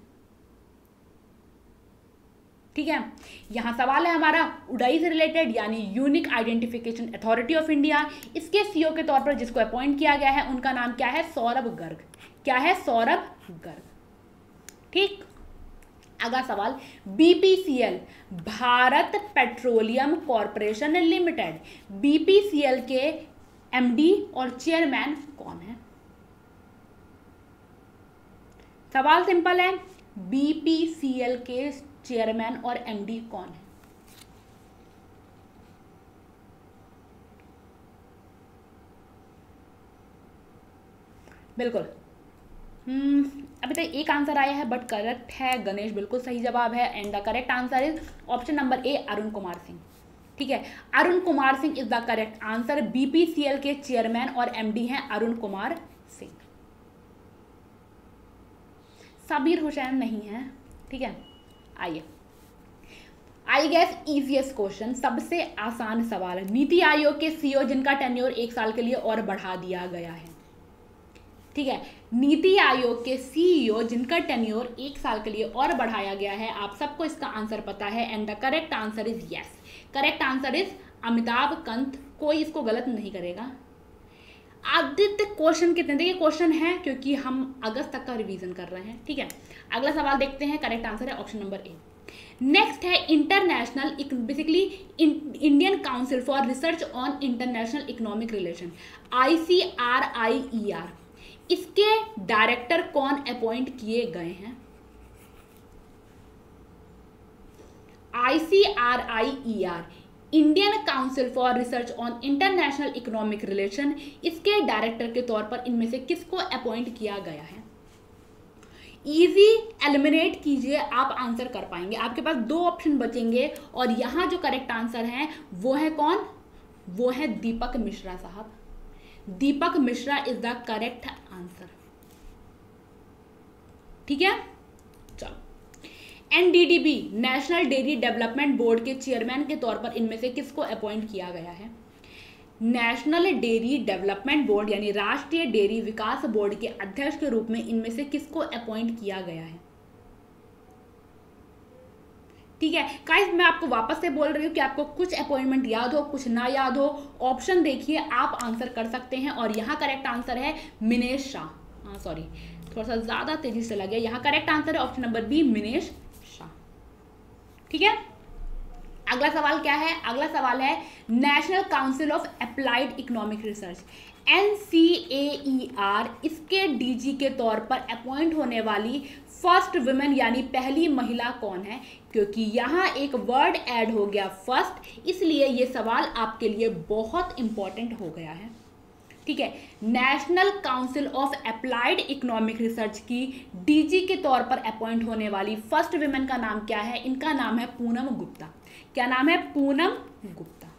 ठीक है? यहाँ सवाल है हमारा, उड़ाई से रिलेटेड यानी unique identification authority of India इसके सीईओ के तौर पर जिसको अपॉइंट किया गया है, उनका नाम क्या है? सौरभ गर्ग। क्या है? सौरभ गर्ग। ठीक? अगला सवाल BPCL Bharat petroleum corporation limited. BPCL के एमडी और चेयरमैन कौन है? सवाल सिंपल है बीपीसीएल के चेयरमैन और एमडी कौन है? बिल्कुल। हम्म अभी तक एक आंसर आया है बट करेक्ट है, गणेश बिल्कुल सही जवाब है and the correct answer is option number A Arun Kumar Singh. ठीक है? Arun Kumar Singh is the correct answer BPCL के चेयरमैन और एमडी हैं अरुण कुमार सिंह। सबीर हुसैन नहीं है। ठीक है? आइए। आई गैस इजिएस्ट क्वेश्चन सबसे आसान सवाल है। नीति आयोग के सीईओ जिनका टेन्योर एक साल के लिए और बढ़ा दिया गया है। ठीक है? नीति आयोग के सीईओ जिनका टेन्योर एक साल के लिए और बढ़ाया गया है, आप सबको इसका आंसर पता है and the correct answer is yes correct answer is Amitabh Kant. कोई इसको गलत नहीं करेगा। आदित्य क्वेश्चन कितने, देखिए क्वेश्चन है क्योंकि हम अगस्त तक का रिवीजन कर रहे हैं, ठीक है? अगला सवाल देखते हैं करेक्ट आंसर है ऑप्शन नंबर ए नेक्स्ट है international basically Indian council for research on international economic relation I C R I E R इसके डायरेक्टर कौन अपॉइंट किए गए हैं? I C R I E R Indian council for research on international economic relation इसके director के तौर पर इनमें से किसको अपॉइंट किया गया है? इजी एलिमिनेट कीजिए, आप आंसर कर पाएँगे। आपके पास दो ऑप्शन बचेंगे और यहाँ जो करेक्ट आंसर है, वो है कौन? वो है दीपक मिश्रा साहब। Deepak Mishra is the correct answer ठीक है? NDDB, national dairy development board के चेयरमैन के तौर पर इनमें से किसको अपॉइंट किया गया है? नेशनल डेयरी डेवलपमेंट बोर्ड यानी राष्ट्रीय डेयरी विकास बोर्ड के अध्यक्ष के रूप में इनमें से किसको अपॉइंट किया गया है? ठीक है गाइस मैं आपको वापस से बोल रही हूँ कि आपको कुछ अपॉइंटमेंट याद हो, कुछ ना याद हो ऑप्शन देखिए, आप आंसर कर सकते हैं और यहाँ करेक्ट आंसर है मिनेश शाह। हाँ सॉरी थोड़ा सा ज़्यादा तेज़ी से लगे यहाँ करेक्ट आंसर है ऑप्शन नंबर बी मिनेश ठीक है? अगला सवाल क्या है? अगला सवाल है national council of applied economic research N C A R इसके डीजी के तौर पर अपॉइंट होने वाली फ़र्स्ट वुमेन यानी पहली महिला कौन है? क्योंकि यहाँ एक वर्ड ऐड हो गया फ़र्स्ट इसलिए ये सवाल आपके लिए बहुत इंपॉर्टेंट हो गया है। ठीक है national council of applied economic research की डीजी के तौर पर अपॉइंट होने वाली फ़र्स्ट वुमेन का नाम क्या है? इनका नाम है पूनम गुप्ता। क्या नाम है? पूनम गुप्ता।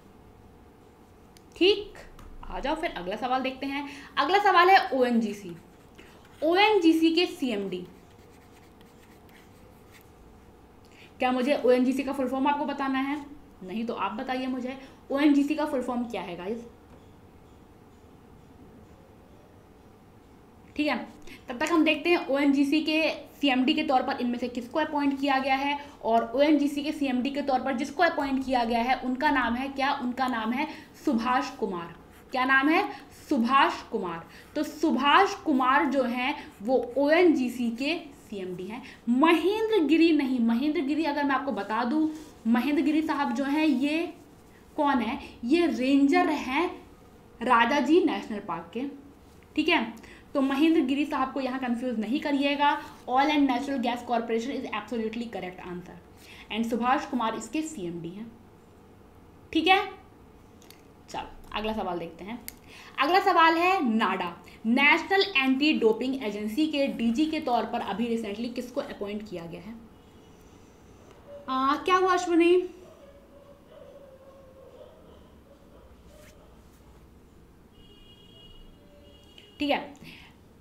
ठीक? आ जाओ फिर, अगला सवाल देखते हैं। अगला सवाल है ओएनजीसी ओएनजीसी के सीएमडी क्या मुझे ओएनजीसी का फुल फॉर्म आपको बताना है? नहीं तो आप बताइए मुझे। ओएनजीसी का फुल फॉर्म क्या है गाइस ठीक है? तब तक हम देखते हैं ओएनजीसी के सीएमडी के तौर पर इनमें से किसको अपॉइंट किया गया है और ओएनजीसी के सीएमडी के तौर पर जिसको अपॉइंट किया गया है, उनका नाम है क्या? उनका नाम है सुभाष कुमार। क्या नाम है? सुभाष कुमार। तो सुभाष कुमार जो हैं, वो ओएनजीसी के सीएमडी हैं। महेंद्र गिरी नहीं महेंद्र गिरी अगर मैं आपको बता दूँ महेंद्र गिरी साहब जो हैं, ये कौन है? ये रेंजर हैं राजा जी नेशनल पार्क के। ठीक है? तो महेंद्र गिरी साहब को यहाँ कंफ्यूज नहीं करिएगा। Oil and natural gas corporation is absolutely correct answer and Subhash Kumar इसके सीएमडी हैं। ठीक है? चलो अगला सवाल देखते हैं। अगला सवाल है NADA. National anti doping agency के डीजी के तौर पर अभी रिसेंटली किसको अपॉइंट किया गया है? आ, क्या हुआ अश्वनी? ठीक है?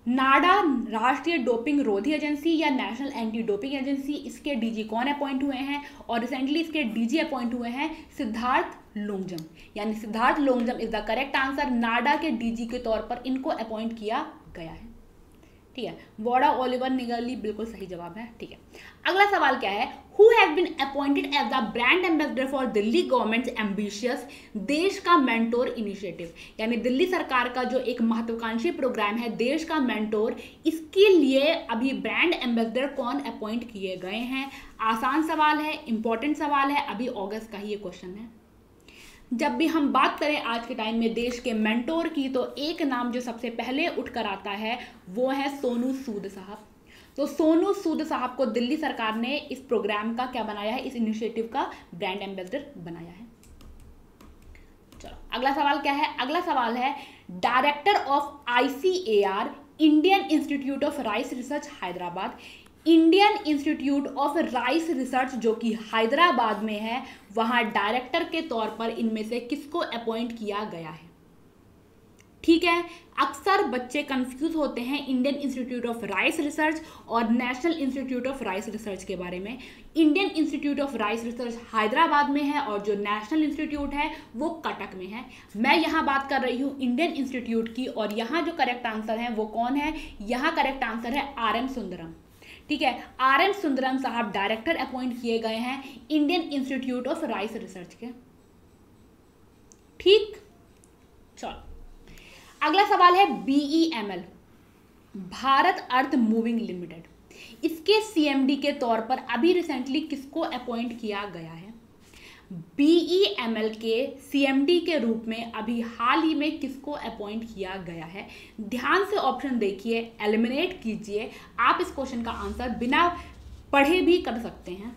नाडा राष्ट्रीय डोपिंग रोधी एजेंसी या नेशनल एंटी डोपिंग एजेंसी, इसके डीजी कौन अपॉइंट हुए हैं? और रिसेंटली इसके डीजी अपॉइंट हुए हैं सिद्धार्थ लोंगजम। यानी Siddharth Longjam is the correct answer NADA के डीजी के तौर पर इनको अपॉइंट किया गया है। ठीक है? वोडा ओलिवर निगली बिल्कुल सही जवाब है। ठीक है? अगला सवाल क्या है? Who have been appointed as the brand ambassador for Delhi government ambitious देश का मेंटोर इनिशिएटिव यानी दिल्ली सरकार का जो एक महत्वाकांक्षी प्रोग्राम है देश का मेंटोर इसके लिए अभी ब्रांड एम्बेसडर कौन अपॉइंट किए गए हैं? आसान सवाल है इंपॉर्टेंट सवाल है, अभी अगस्त का ही ये क्वेश्चन है। जब भी हम बात करें आज के टाइम में देश के मेंटोर की तो एक नाम जो सबसे पहले उठकर आता है, वो है सोनू सूद साहब। तो सोनू सूद साहब को दिल्ली सरकार ने इस प्रोग्राम का क्या बनाया है? इस इनिशिएटिव का ब्रांड एम्बेसडर बनाया है। चलो, अगला सवाल क्या है? अगला सवाल है director of ICAR Indian institute of rice research Hyderabad Indian institute of rice research जो कि हैदराबाद में है, वहाँ डायरेक्टर के तौर पर इनमें से किसको अपॉइंट किया गया है? ठीक है? अक्सर बच्चे कंफ्यूज होते हैं Indian institute of rice research और national institute of rice research के बारे में। Indian institute of rice research Hyderabad में है और जो नेशनल इंस्टीट्यूट है, वो कटक में है। मैं यहाँ बात कर रही हूँ इंडियन इंस्टीट्यूट की और यहाँ जो करेक्ट आंसर है, वो कौन है? यहाँ करेक्ट आंसर है आर एम सुंदरम ठीक है? आर एम सुंदरम साहब डायरेक्टर अपॉइंट किए गए हैं Indian institute of rice research के। ठीक? अगला सवाल है B M L Bharat earth moving limited. इसके सीएमडी के तौर पर अभी रिसेंटली किसको अपॉइंट किया गया है? बीईएमएल e के सीएमडी के रूप में अभी हाल ही में किसको अपॉइंट किया गया है? ध्यान से ऑप्शन देखिए एलिमिनेट कीजिए। आप इस क्वेश्चन का आंसर बिना पढ़े भी कर सकते हैं।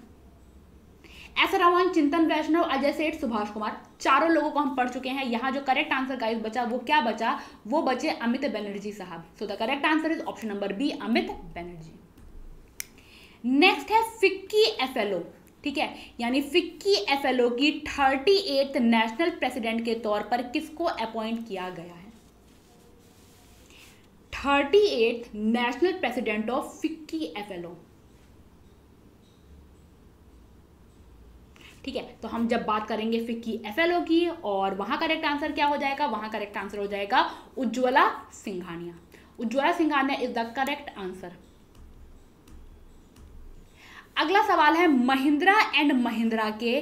एस रमन चिंतन, वैष्णव, अजय सेठ, सुभाष कुमार, चारों लोगों को हम पढ़ चुके हैं। यहाँ जो करेक्ट आंसर गाइस बचा, वो क्या बचा? वो बचे अमित बनर्जी साहब। So the correct answer is option number B Amit Banerjee. Next है फिक्की एफएलओ ठीक है? यानी फिक्की एफएलओ की थर्टी नेशनल प्रेसिडेंट के तौर पर किसको अपॉइंट किया गया है? Thirty eight national president of FICCI FLO ठीक है? तो हम जब बात करेंगे फिक्की एफएलओ की, और वहाँ करेक्ट आंसर क्या हो जाएगा? वहाँ करेक्ट आंसर हो जाएगा Ujjwala Singhania. Ujjwala Singhania is the correct answer अगला सवाल है महिंद्रा एंड महिंद्रा के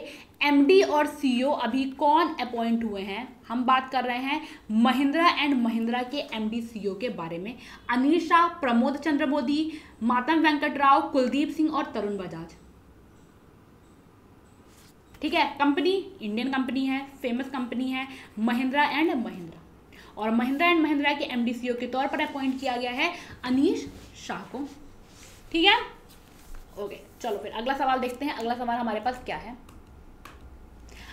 एमडी और सीईओ अभी कौन अपॉइंट हुए हैं? हम बात कर रहे हैं महिंद्रा एंड महिंद्रा के एमडी सीईओ के बारे में। अनिल शाह, प्रमोद चंद्र मोदी, मातम वेंकट राव कुलदीप सिंह और तरुण बजाज। ठीक है? कंपनी इंडियन कंपनी है फ़ेमस कंपनी है महिंद्रा एंड महिंद्रा और महिंद्रा एंड महिंद्रा के एमडी सीईओ e के तौर पर अपॉइंट किया गया है अनीश शाह को। ठीक है? ओके चलो फिर अगला सवाल देखते हैं। अगला सवाल हमारे पास क्या है?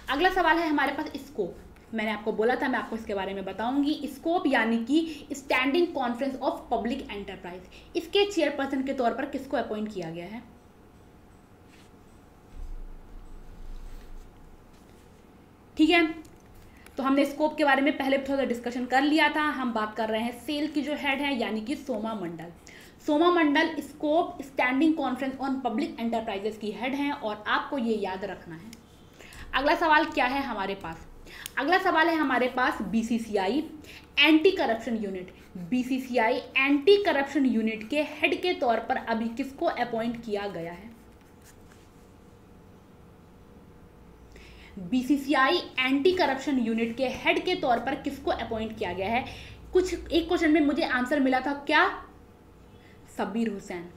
अगला सवाल है हमारे पास स्कोप मैंने आपको बोला था, मैं आपको इसके बारे में बताऊँगी। स्कोप यानी कि standing conference of public enterprise इसके चेयरपर्सन के तौर पर किसको अपॉइंट किया गया है? ठीक है? तो हमने स्कोप के बारे में पहले थोड़ा सा डिस्कशन कर लिया था। हम बात कर रहे हैं सेल की जो हेड है, यानी कि Soma Mandal. Soma Mandal SCOPE standing conference on public enterprises की हेड हैं और आपको ये याद रखना है। अगला सवाल क्या है हमारे पास? अगला सवाल है हमारे पास BCCI anti corruption unit BCCI anti corruption unit के हेड के तौर पर अभी किसको अपॉइंट किया गया है? बीसीसीआई एंटी करप्शन यूनिट के हेड के तौर पर किसको अपॉइंट किया गया है? कुछ एक क्वेश्चन में मुझे आंसर मिला था, क्या? सबीर हुसैन।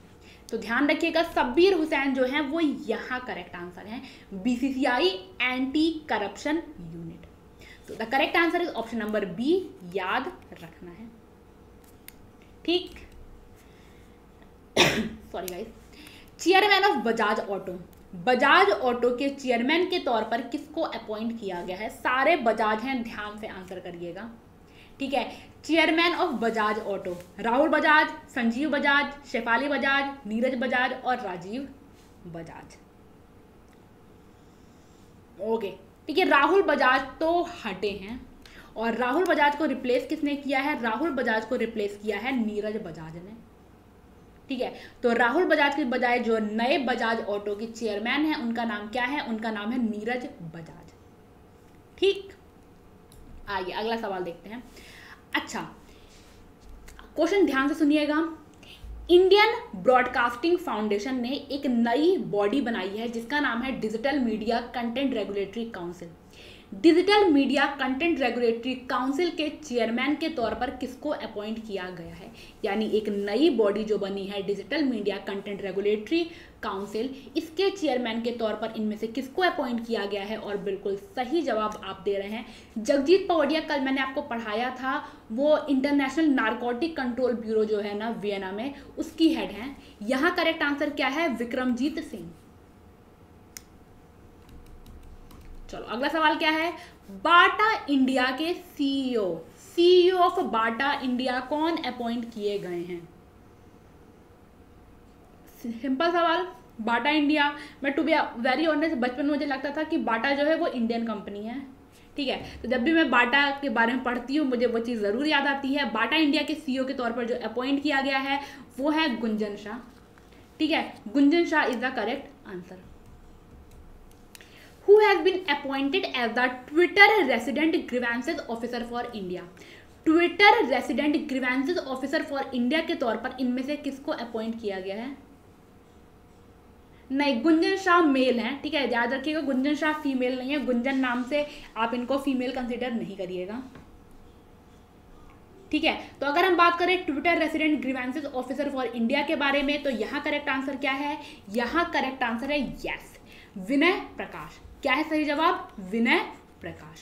तो ध्यान रखिएगा सबीर हुसैन जो है, वो यहाँ करेक्ट आंसर है। BCCI anti corruption unit. तो the correct answer is option number B याद रखना है। ठीक? Sorry guys chairman of Bajaj auto Bajaj auto के चेयरमैन के तौर पर किसको अपॉइंट किया गया है? सारे बजाज हैं, ध्यान से आंसर करिएगा। ठीक है, chairman of Bajaj auto. Rahul Bajaj, Sanjeev Bajaj, Shefali Bajaj, Neeraj Bajaj और राजीव बजाज। ओके ठीक है, राहुल बजाज तो हटे हैं। और राहुल बजाज को रिप्लेस किसने किया है? राहुल बजाज को रिप्लेस किया है नीरज बजाज ने। ठीक है? तो राहुल बजाज के बजाय जो नए बजाज ऑटो के चेयरमैन हैं, उनका नाम क्या है? उनका नाम है नीरज बजाज। ठीक? आइए, अगला सवाल देखते हैं। अच्छा क्वेश्चन ध्यान से सुनिएगा। इंडियन ब्रॉडकास्टिंग फाउंडेशन ने एक नई बॉडी बनाई है, जिसका नाम है digital media content regulatory council. Digital media content regulatory council के चेयरमैन के तौर पर किसको अपॉइंट किया गया है? यानी एक नई बॉडी जो बनी है digital media content regulatory council, इसके चेयरमैन के तौर पर इनमें से किसको अपॉइंट किया गया है? और बिल्कुल सही जवाब आप दे रहे हैं। जगजीत पवड़िया कल मैंने आपको पढ़ाया था, वो इंटरनेशनल नारकोटिक कंट्रोल ब्यूरो जो है ना वियना में, उसकी हेड है। यहाँ करेक्ट आंसर क्या है? विक्रमजीत सिंह। चलो, अगला सवाल क्या है? बाटा इंडिया के CEO CEO of Bata India कौन अपॉइंट किए गए हैं? सिंपल सवाल, बाटा इंडिया। मैं टू बी वेरी ऑनेस्ट बचपन में मुझे लगता था कि बाटा जो है वो इंडियन कंपनी है। ठीक है? तो जब भी मैं बाटा के बारे में पढ़ती हूँ, मुझे वो चीज़ ज़रूर याद आती है। बाटा इंडिया के सीईओ के तौर पर जो अपॉइंट किया गया है, वो है गुंजन शाह। ठीक है? Gunjan Shah is the correct answer who has been appointed as the Twitter resident grievances officer for India. Twitter resident grievances officer for India के तौर पर इनमें से किसको अपॉइंट किया गया है? नहीं, गुंजन शाह मेल हैं, ठीक है? याद रखिएगा, गुंजन शाह फीमेल नहीं है। गुंजन नाम से आप इनको फीमेल कंसिडर नहीं करिएगा। ठीक है? तो अगर हम बात करें Twitter resident grievances officer for India के बारे में तो यहाँ करेक्ट आंसर क्या है? यहाँ करेक्ट आंसर है यस विनय प्रकाश। क्या है सही जवाब? विनय प्रकाश।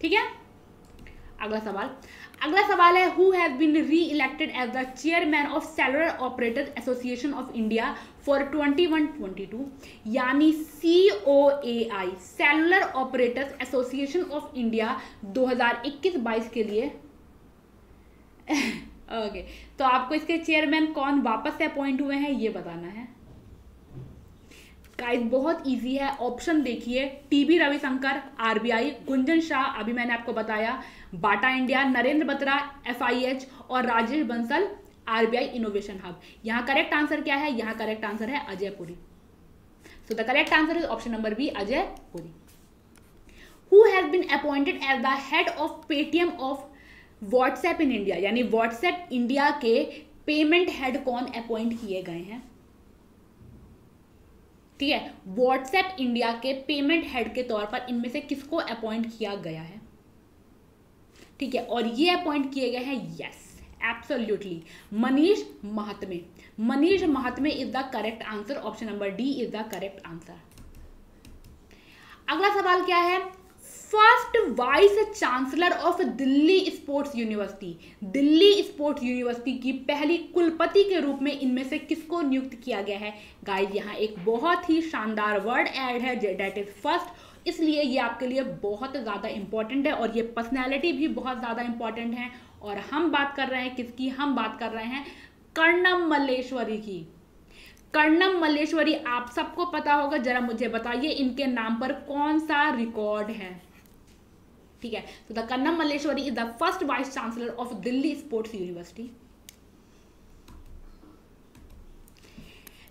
ठीक है? अगला सवाल। अगला सवाल है who has been reelected as the chairman of cellular operator association of India for 21-22 यानी C O A I cellular operators association of India 2021-22 के लिए। ओके okay, तो आपको इसके चेयरमैन कौन वापस से अपॉइंट हुए हैं ये बताना है। गाइस बहुत इजी है। ऑप्शन देखिए। टीबी रविशंकर आरबीआई गुंजन शाह अभी मैंने आपको बताया। Bata India Narendra Batra FIH और Rajesh Bansal RBI innovation hub यहाँ करेक्ट आंसर क्या है? यहाँ करेक्ट आंसर है Ajay Puri so the correct answer is option number B Ajay Puri who has been appointed as the head of Paytm of WhatsApp in India यानी WhatsApp India के payment head कौन appoint किए गए हैं? ठीक है। WhatsApp India के payment head के तौर पर इनमें से किसको अपॉइंट किया गया है? ठीक है, और ये अपॉइंट किए गए हैं? Yes absolutely Manish Mahatme. Manish Mahatme is the correct answer option number D is the correct answer अगला सवाल क्या है? First vice chancellor of Delhi sports university Delhi sports university की पहली कुलपति के रूप में इनमें से किसको नियुक्त किया गया है? गाइस यहाँ एक बहुत ही शानदार वर्ड ऐड है डेट इज़ फ़र्स्ट इसलिए ये आपके लिए बहुत ज़्यादा इंपॉर्टेंट है और ये पर्सनैलिटी भी बहुत ज़्यादा इंपॉर्टेंट है। और हम बात कर रहे हैं किसकी? हम बात कर रहे हैं कर्णम मल्लेश्वरी की। कर्णम मल्लेश्वरी, आप सबको पता होगा, जरा मुझे बताइए इनके नाम पर कौन सा रिकॉर्ड है? ठीक है? तो the Karnam Malleswari is the first vice chancellor of Delhi sports university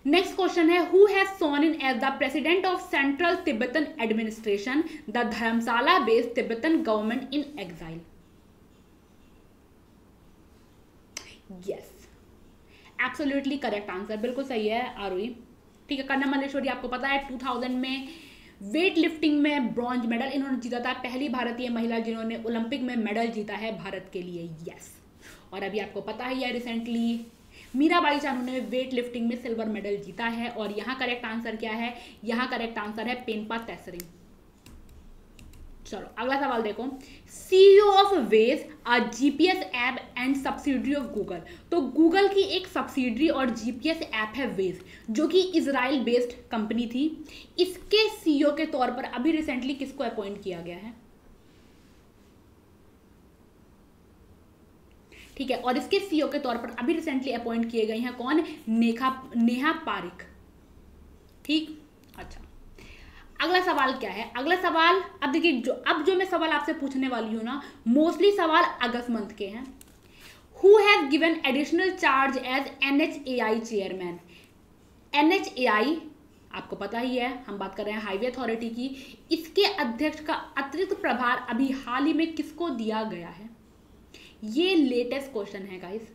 next question है who has sworn in as the president of central Tibetan administration the Dharamshala based Tibetan government in exile yes absolutely correct answer बिल्कुल सही है आरोही ठीक है कन्नम मल्लेश्वरी आपको पता है 2000 में वेट लिफ्टिंग में ब्रॉन्ज मेडल इन्होंने जीता था। पहली भारतीय महिला जिन्होंने ओलंपिक में मेडल जीता है भारत के लिए यस और अभी आपको पता ही है रिसेंटली मीराबाई चानू ने वेट लिफ्टिंग में सिल्वर मेडल जीता है। और यहाँ करेक्ट आंसर क्या है? यहाँ करेक्ट आंसर है पेनपा तैसरिंग चलो, अगला सवाल देखो। CEO of Waze a GPS app and subsidiary of Google तो गूगल की एक सब्सिडरी और जीपीएस ऐप है वेज जो कि इसराइल बेस्ड कंपनी थी। इसके सीईओ के तौर पर अभी रिसेंटली किसको अपॉइंट किया गया है? ठीक है, और इसके सीईओ के तौर पर अभी रिसेंटली अपॉइंट किए गए हैं कौन? नेहा नेहा पारिक। ठीक? अगला सवाल क्या है? अगला सवाल, अब देखिए जो, अब जो मैं सवाल आपसे पूछने वाली हूँ ना मोस्टली सवाल अगस्त मंथ के हैं। Who has given additional charge as N H A I chairman N H A I आपको पता ही है, हम बात कर रहे हैं हाईवे अथॉरिटी की। इसके अध्यक्ष का अतिरिक्त प्रभार अभी हाल ही में किसको दिया गया है? ये लेटेस्ट क्वेश्चन है गाइस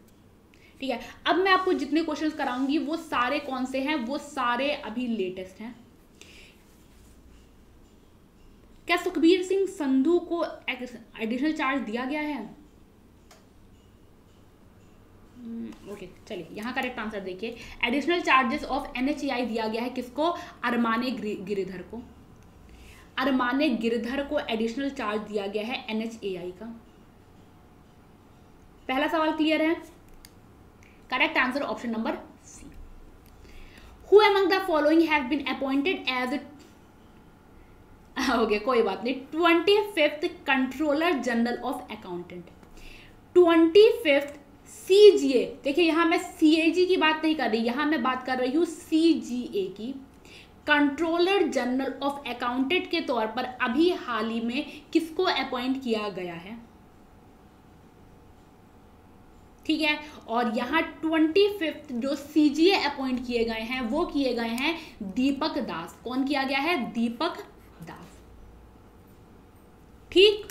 ठीक है, अब मैं आपको जितने क्वेश्चंस कराऊँगी, वो सारे कौन से हैं? वो सारे अभी लेटेस्ट हैं। क्या सुखबीर सिंह संधू को एडिशनल चार्ज दिया गया है? ओके hmm, चलिए यहाँ करेक्ट आंसर देखिए। एडिशनल चार्जेस ऑफ़ एनएचआई दिया गया है किसको? अरमाने गिरिधर को। अरमाने गिरधर को एडिशनल चार्ज दिया गया है एनएचएआई का। पहला सवाल क्लियर है? Correct answer option number C who among the following have been appointed as गया कोई बात नहीं. Twenty fifth controller general of accountant. Twenty fifth C G A देखिए, यहाँ मैं सी ए जी की बात नहीं कर रही, यहाँ मैं बात कर रही हूँ सी जी ए की. कंट्रोलर जनरल ऑफ़ अकाउंटेंट के तौर पर अभी हाल ही में किसको अपॉइंट किया गया है? ठीक है? और यहाँ ट्वेंटी फिफ्थ जो सी जी ए अपॉइंट किए गए हैं, वो किए गए हैं दीपक दास. कौन किया गया है? दीपक ठीक?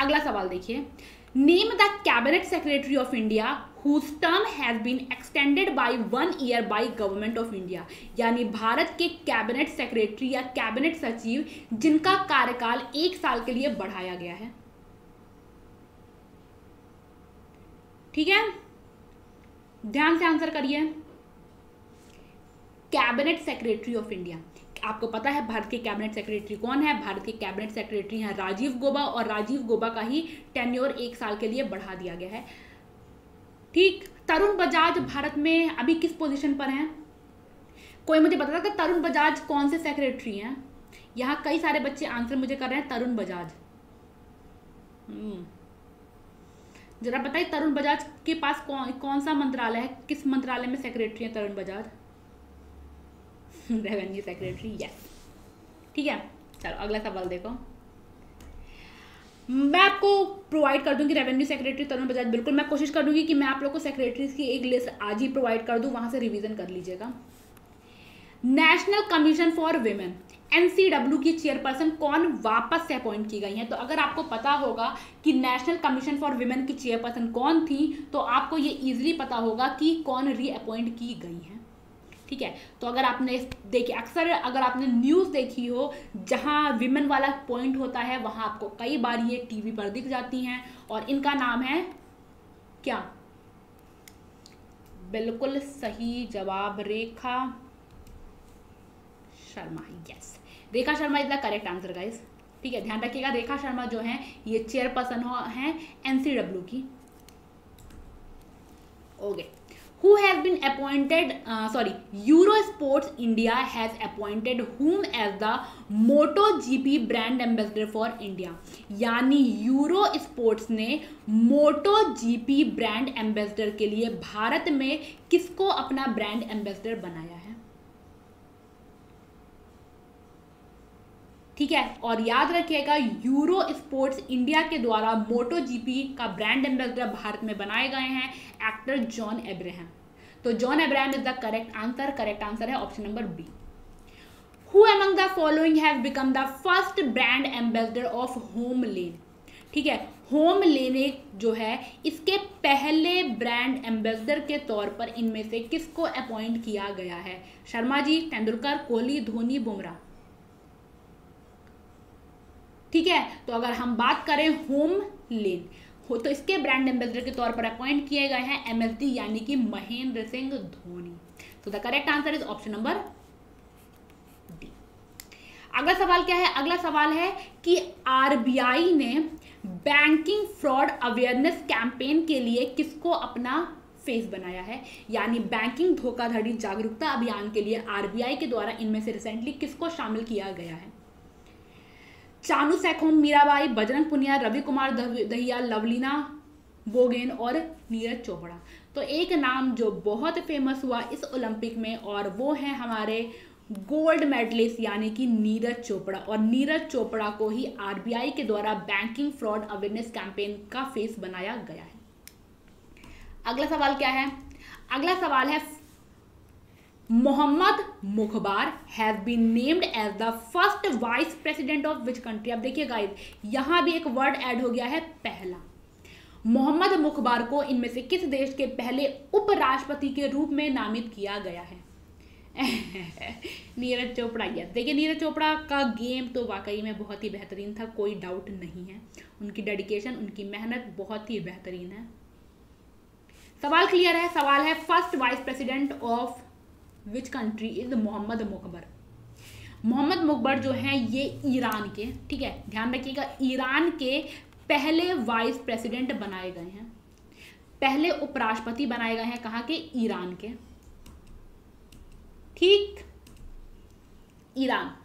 अगला सवाल देखिए। Name the cabinet secretary of India whose term has been extended by one year by government of India यानी भारत के कैबिनेट सेक्रेटरी या कैबिनेट सचिव जिनका कार्यकाल एक साल के लिए बढ़ाया गया है। ठीक है? ध्यान से आंसर करिए। कैबिनेट सेक्रेटरी ऑफ़ इंडिया आपको पता है भारत के कैबिनेट सेक्रेटरी कौन है? भारत के कैबिनेट सेक्रेटरी हैं राजीव गोबा और राजीव गोबा का ही टेन्योर एक साल के लिए बढ़ा दिया गया है। ठीक, तरुण बजाज भारत में अभी किस पोजीशन पर हैं? कोई मुझे बता सकता तरुण बजाज कौन से सेक्रेटरी हैं? यहाँ कई सारे बच्चे आंसर मुझे कर रहे हैं, तरुण बजाज। हम्म। जरा बताइए तरुण बजाज के पास कौन कौन सा मंत्रालय है? किस मंत्रालय में सेक्रेटरी है Tarun Bajaj? Revenue secretary yes ठीक है? चलो, अगला सवाल देखो। मैं आपको प्रोवाइड कर दूँगी रेवेन्यू सेक्रेटरी तरुण बजाज बिल्कुल मैं कोशिश कर दूँगी कि मैं आप लोग को सेक्रेटरीज की एक लिस्ट आज ही प्रोवाइड कर दूँ, वहाँ से रिवीजन कर लीजिएगा। National commission for women NCW की चेयरपर्सन कौन वापस से अपॉइंट की गई है? तो अगर आपको पता होगा कि नेशनल कमीशन फॉर वुमेन की चेयरपर्सन कौन थी तो आपको ये इजीली पता होगा कि कौन रीअपॉइंट की गई है। ठीक है? तो अगर आपने देखिए अक्सर अगर आपने न्यूज़ देखी हो, जहाँ विमेन वाला पॉइंट होता है, वहाँ आपको कई बार ये टीवी पर दिख जाती हैं और इनका नाम है क्या? बिल्कुल सही जवाब, Rekha Sharma yes Rekha Sharma is the correct answer guys ठीक है? ध्यान रखिएगा, रेखा शर्मा जो है, ये चेयरपर्सन हैं एनसीडब्ल्यू की। Okay who has been appointed uh, sorry euro sports india has appointed whom as the moto gp brand ambassador for india यानी यूरो स्पोर्ट्स ने मोटो जीपी ब्रांड एम्बेसडर के लिए भारत में किसको अपना ब्रांड एम्बेसडर बनाया है ठीक है? और याद रखिएगा यूरो स्पोर्ट्स इंडिया के द्वारा मोटो जीपी का ब्रांड एम्बेसडर भारत में बनाए गए हैं एक्टर जॉन एब्राहम तो John Abraham is the correct answer correct answer है option number B who among the following have become the first brand ambassador of HomeLane ठीक है? होम लेने जो है, इसके पहले ब्रांड एम्बेसडर के तौर पर इनमें से किसको अपॉइंट किया गया है? शर्मा जी, तेंदुलकर, कोहली, धोनी, बुमराह. ठीक है? तो अगर हम बात करें होम लेन हो तो इसके ब्रांड एम्बेसडर के तौर पर अपॉइंट किए गए हैं एमएसडी यानी कि महेंद्र सिंह धोनी। तो the correct answer is option number D अगला सवाल क्या है? अगला सवाल है कि आरबीआई ने बैंकिंग फ्रॉड अवेयरनेस कैंपेन के लिए किसको अपना फेस बनाया है? यानी बैंकिंग धोखाधड़ी जागरूकता अभियान के लिए आरबीआई के द्वारा इनमें से रिसेंटली किसको शामिल किया गया है? चानू सैखोम मीराबाई, बजरंग पुनिया रवि कुमार दहिया, लवलीना बोगेन और नीरज चोपड़ा। तो एक नाम जो बहुत फ़ेमस हुआ इस ओलंपिक में और वो है हमारे गोल्ड मेडलिस्ट यानी कि नीरज चोपड़ा। और नीरज चोपड़ा को ही आरबीआई के द्वारा बैंकिंग फ्रॉड अवेयरनेस कैंपेन का फेस बनाया गया है। अगला सवाल क्या है? अगला सवाल है Mohammad Mokhber has been named as the first vice president of which country अब देखिए गाइस यहाँ भी एक वर्ड ऐड हो गया है, पहला। मोहम्मद मुखबार को इनमें से किस देश के पहले उपराष्ट्रपति के रूप में नामित किया गया है? नीरज चोपड़ा यस देखिए, नीरज चोपड़ा का गेम तो वाकई में बहुत ही बेहतरीन था, कोई डाउट नहीं है। उनकी डेडिकेशन उनकी मेहनत बहुत ही बेहतरीन है। सवाल क्लियर है? सवाल है first vice president of which country is Mohammad Mokhber Mohammad Mokhber जो हैं, ये ईरान के, ठीक है? ध्यान रखिएगा, ईरान के पहले वाइस प्रेसिडेंट बनाए गए हैं। पहले उपराष्ट्रपति बनाए गए हैं कहाँ के? ईरान के। ठीक? ईरान।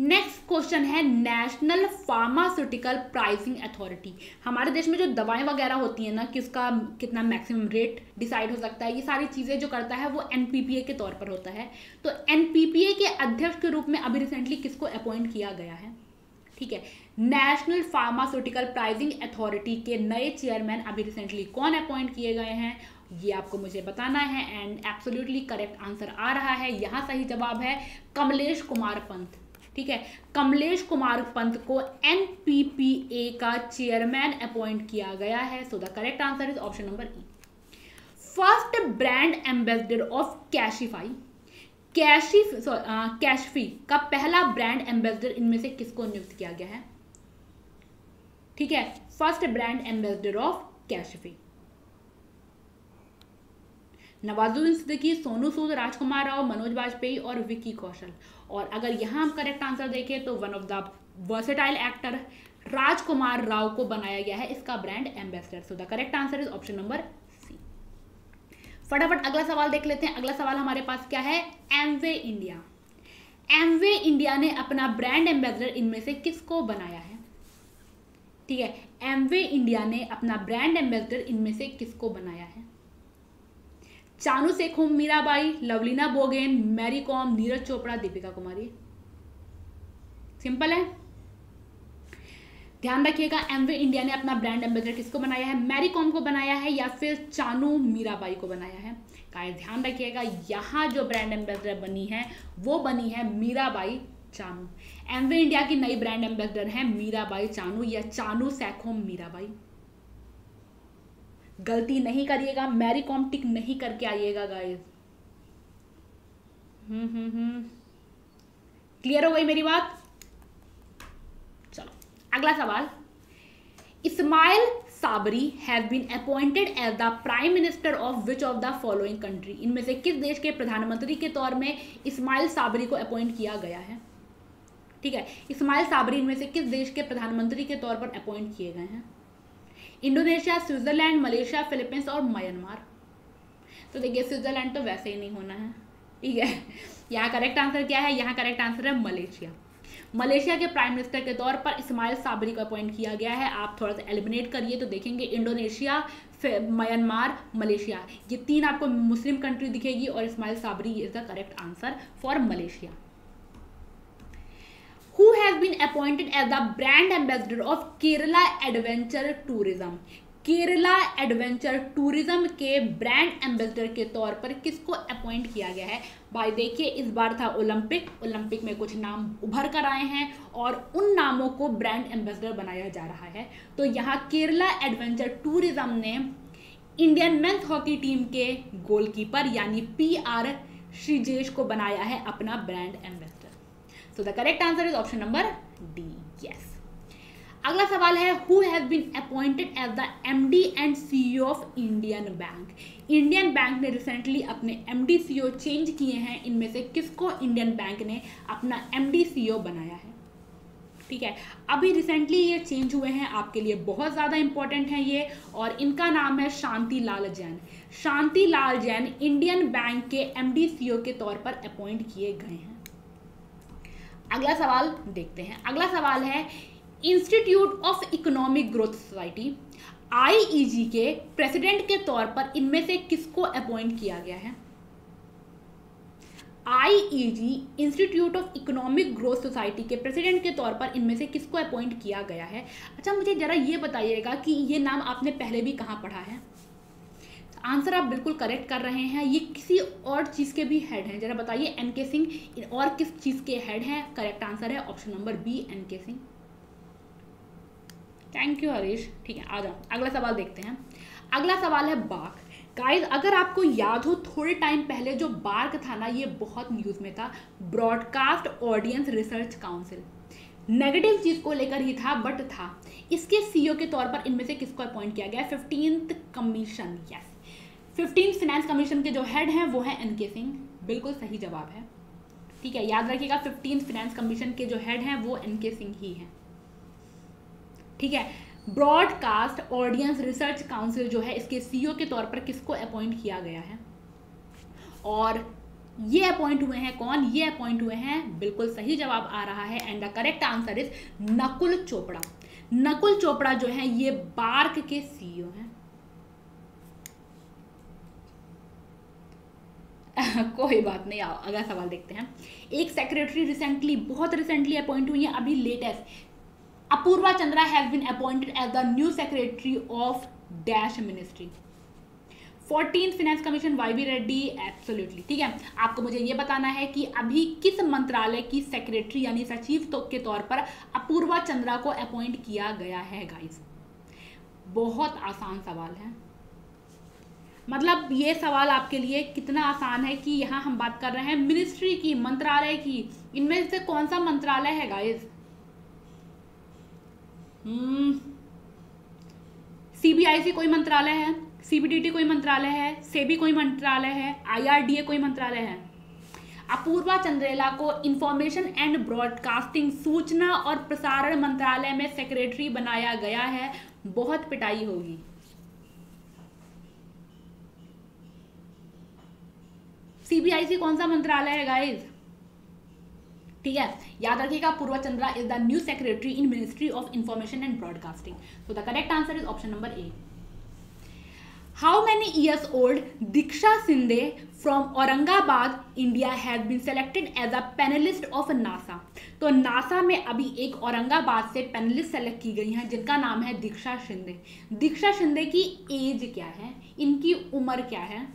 नेक्स्ट क्वेश्चन है नेशनल फार्मास्यूटिकल प्राइसिंग अथॉरिटी हमारे देश में जो दवाएँ वगैरह होती हैं ना कि उसका कितना मैक्सिमम रेट डिसाइड हो सकता है, ये सारी चीज़ें जो करता है वो एनपीपीए के तौर पर होता है। तो एनपीपीए के अध्यक्ष के रूप में अभी रिसेंटली किसको अपॉइंट किया गया है? ठीक है। नेशनल फार्मास्यूटिकल प्राइसिंग अथॉरिटी के नए चेयरमैन अभी रिसेंटली कौन अपॉइंट किए गए हैं, ये आपको मुझे बताना है एंड एब्सोल्युटली करेक्ट आंसर आ रहा है। यहाँ सही जवाब है कमलेश कुमार पंत। ठीक है? कमलेश कुमार पंत को एनपीपीए का चेयरमैन अपॉइंट किया गया है। So the correct answer is option number E first brand ambassador of Cashify Cashy Cashfi का पहला ब्रांड एम्बेसडर इनमें से किसको नियुक्त किया गया है? ठीक है? First brand ambassador of Cashfi Nawazuddin Siddiqui, Sonu Sood, Rajkumar Rao, Manoj Vajpayee और विकी कौशल। और अगर यहाँ हम करेक्ट आंसर देखें तो one of the versatile actor Rajkumar Rao को बनाया गया है इसका brand ambassador so the correct answer is option number C फटाफट अगला सवाल देख लेते हैं। अगला सवाल हमारे पास क्या है? एमवे इंडिया एमवे इंडिया ने अपना ब्रांड एम्बेसडर इनमें से किसको बनाया है? ठीक है। एमवे इंडिया ने अपना ब्रांड एम्बेसडर इनमें से किसको बनाया है? चानू सेखुम मीराबाई, लवलीना बोगेन, मैरी कॉम, नीरज चोपड़ा, दीपिका कुमारी। सिंपल है? ध्यान रखिएगा एमवे इंडिया ने अपना ब्रांड एम्बेसडर किसको बनाया है? मैरी कॉम को बनाया है या फिर चानू मीराबाई को बनाया है? का ध्यान रखिएगा, यहाँ जो ब्रांड एम्बेसडर बनी है, वो बनी है मीराबाई चानू। एमवे इंडिया की नई ब्रांड एम्बेसडर है मीराबाई चानू या चानू सैखोम मीराबाई। गलती नहीं करिएगा मैरी कॉम टिक नहीं करके आइएगा गाइस हम्म हम्म हम्म. क्लियर हो गई मेरी बात? चलो, अगला सवाल. Ismail Sabri have been appointed as the prime minister of which of the following country इनमें से किस देश के प्रधानमंत्री के तौर में इस्माइल साबरी को अपॉइंट किया गया है? ठीक है इस्माइल साबरी इनमें से किस देश के प्रधानमंत्री के तौर पर अपॉइंट किए गए हैं? इंडोनेशिया, स्विट्जरलैंड, मलेशिया, फिलीपींस और म्यांमार। तो देखिए, स्विट्जरलैंड तो वैसे ही नहीं होना है। ठीक है? यहाँ करेक्ट आंसर क्या है? यहाँ करेक्ट आंसर है मलेशिया। मलेशिया के प्राइम मिनिस्टर के तौर पर इस्माइल साबरी को अपॉइंट किया गया है। आप थोड़ा सा एलिमिनेट करिए तो देखेंगे इंडोनेशिया म्यांमार, मलेशिया। ये तीन आपको मुस्लिम कंट्री दिखेगी और Ismail Sabri is the correct answer for Malaysia. Who has been appointed as the brand ambassador of Kerala Adventure Tourism. Kerala adventure tourism के ब्रांड एम्बेसडर के तौर पर किसको अपॉइंट किया गया है? भाई देखिए, इस बार था ओलंपिक ओलंपिक में कुछ नाम उभर कर आए हैं और उन नामों को ब्रांड एम्बेसडर बनाया जा रहा है। तो यहाँ केरला एडवेंचर टूरिज़्म ने इंडियन मेंस हॉकी टीम के गोलकीपर यानी पी आर श्रीजेश को बनाया है अपना brand ambassador so the correct answer is option number D yes अगला सवाल है who has been appointed as the MD and CEO of Indian bank Indian bank ने रिसेंटली अपने एमडी सीईओ चेंज किए हैं। इनमें से किसको इंडियन बैंक ने अपना एमडी सीईओ बनाया है? ठीक है? अभी रिसेंटली ये चेंज हुए हैं। आपके लिए बहुत ज़्यादा इंपॉर्टेंट है ये। और इनका नाम है शांति लाल जैन। शांति लाल जैन इंडियन बैंक के एमडी सीईओ के तौर पर अपॉइंट किए गए हैं। अगला सवाल देखते हैं। अगला सवाल है institute of economic growth society IEG के प्रेसिडेंट के तौर पर इनमें से किसको अपॉइंट किया गया है? IEG institute of economic growth society के प्रेसिडेंट के तौर पर इनमें से किसको अपॉइंट किया गया है? अच्छा मुझे जरा ये बताइएगा कि ये नाम आपने पहले भी कहाँ पढ़ा है? आंसर आप बिल्कुल करेक्ट कर रहे हैं। ये किसी और चीज़ के भी हेड हैं। जरा बताइए एन के सिंह और किस चीज़ के हेड हैं? करेक्ट आंसर है option number B N K Singh thank you Harish ठीक है, आ जाओ। अगला सवाल देखते हैं। अगला सवाल है बाघ। गाइस अगर आपको याद हो, थोड़े टाइम पहले जो बार्क था ना, ये बहुत न्यूज़ में था। Broadcast audience research council negative चीज़ को लेकर ही था बट था। इसके सीईओ के तौर पर इनमें से किसको अपॉइंट किया गया? Fifteenth commission yes fifteen finance commission के जो हेड हैं, वो हैं एन के सिंह बिल्कुल सही जवाब है। ठीक है, याद रखिएगा फिफ्टीन फिनेंस कमीशन के जो हेड हैं, वो एन के सिंह ही हैं। ठीक है ब्रॉडकास्ट ऑडियंस रिसर्च काउंसिल जो है, इसके सीईओ के तौर पर किसको अपॉइंट किया गया है? और ये अपॉइंट हुए हैं कौन? ये अपॉइंट हुए हैं, बिल्कुल सही जवाब आ रहा है and the correct answer is Nakul Chopra. Nakul Chopra जो है, ये बार्क के सीईओ हैं। कोई बात नहीं, आओ, अगला सवाल देखते हैं। एक सेक्रेटरी रिसेंटली बहुत रिसेंटली अपॉइंट हुई है, अभी latest Apurva Chandra has been appointed as the new secretary of dash ministry fourteen finance commission Y B Reddy absolutely ठीक है? आपको मुझे ये बताना है कि अभी किस मंत्रालय की सेक्रेटरी यानी सचिव तो के तौर पर अपूर्वा चंद्रा को अपॉइंट किया गया है गाइस बहुत आसान सवाल है। मतलब ये सवाल आपके लिए कितना आसान है कि यहाँ हम बात कर रहे हैं मिनिस्ट्री की, मंत्रालय की। इनमें से कौन सा मंत्रालय है गाइस सीबीआईसी कोई मंत्रालय है? सीबीडीटी कोई मंत्रालय है? सेबी कोई मंत्रालय है? आईआरडीए कोई मंत्रालय है? अपूर्वा चंद्रेला को इंफॉर्मेशन एंड ब्रॉडकास्टिंग सूचना और प्रसारण मंत्रालय में सेक्रेटरी बनाया गया है। बहुत पिटाई होगी। सीबीआईसी कौन सा मंत्रालय है गाइस ठीक है? याद रखिएगा, Purva Chandra is the new secretary in ministry of information and broadcasting तो the correct answer is option number A how many years old Diksha Shinde from Aurangabad India has been selected as a panelist of NASA तो NASA में अभी एक औरंगाबाद से panelist select की गई हैं, जिनका नाम है दीक्षा शिंदे दीक्षा शिंदे की एज क्या है? इनकी उम्र क्या है?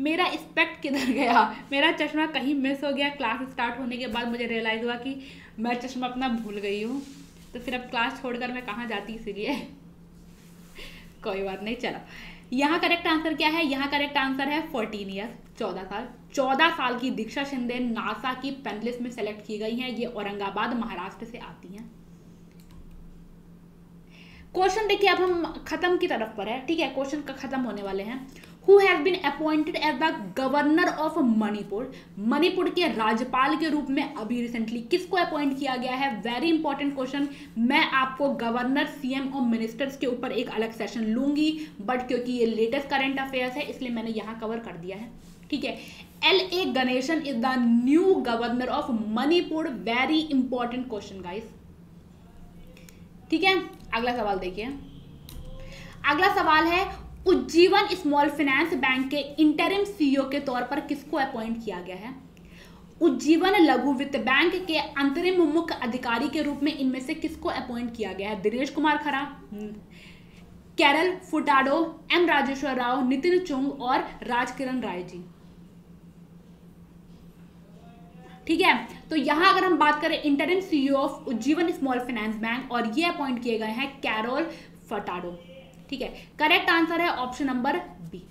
मेरा स्पेक्ट किधर गया? मेरा चश्मा कहीं मिस हो गया क्लास स्टार्ट होने के बाद मुझे रियलाइज़ हुआ कि मैं चश्मा अपना भूल गई हूँ। तो फिर अब क्लास छोड़कर मैं कहाँ जाती इसीलिए? कोई बात नहीं, चलो। यहाँ करेक्ट आंसर क्या है? यहाँ करेक्ट आंसर है फोर्टीन ईयर्स चौदह साल। चौदह साल की दीक्षा शिंदे नासा की पेनलिस्ट में सेलेक्ट की गई हैं। ये औरंगाबाद, महाराष्ट्र से आती हैं। क्वेश्चन देखिए, अब हम खत्म की तरफ़ पर है, ठीक है? क्वेश्चन खत्म होने वाले हैं। Who has been appointed as the governor of Manipur Manipur के राज्यपाल के रूप में अभी रिसेंटली किसको अपॉइंट किया गया है? वेरी इंपॉर्टेंट क्वेश्चन मैं आपको गवर्नर सीएम और मिनिस्टर्स के ऊपर एक अलग सेशन लूँगी बट क्योंकि ये लेटेस्ट करंट अफेयर्स है, इसलिए मैंने यहाँ कवर कर दिया है। ठीक है? L A Ganesan is the new governor of Manipur very important question guys ठीक है? अगला सवाल देखिए। अगला सवाल है उज्जीवन स्मॉल फाइनेंस बैंक के इंटरिम सीईओ के तौर पर किसको अपॉइंट किया गया है? उज्जीवन लघु वित्त बैंक के अंतरिम मुख्य अधिकारी के रूप में इनमें से किसको अपॉइंट किया गया है? दिनेश कुमार खरा, कैरल फुटाडो, एम राजेश्वर राव, नितिन चुंग और राजकिरण राय जी। ठीक है? तो यहाँ अगर हम बात करें interim CEO of Ujjivan small finance bank और ये अपॉइंट किए गए हैं कैरोल फटाडो। ठीक है? करेक्ट आंसर है option number B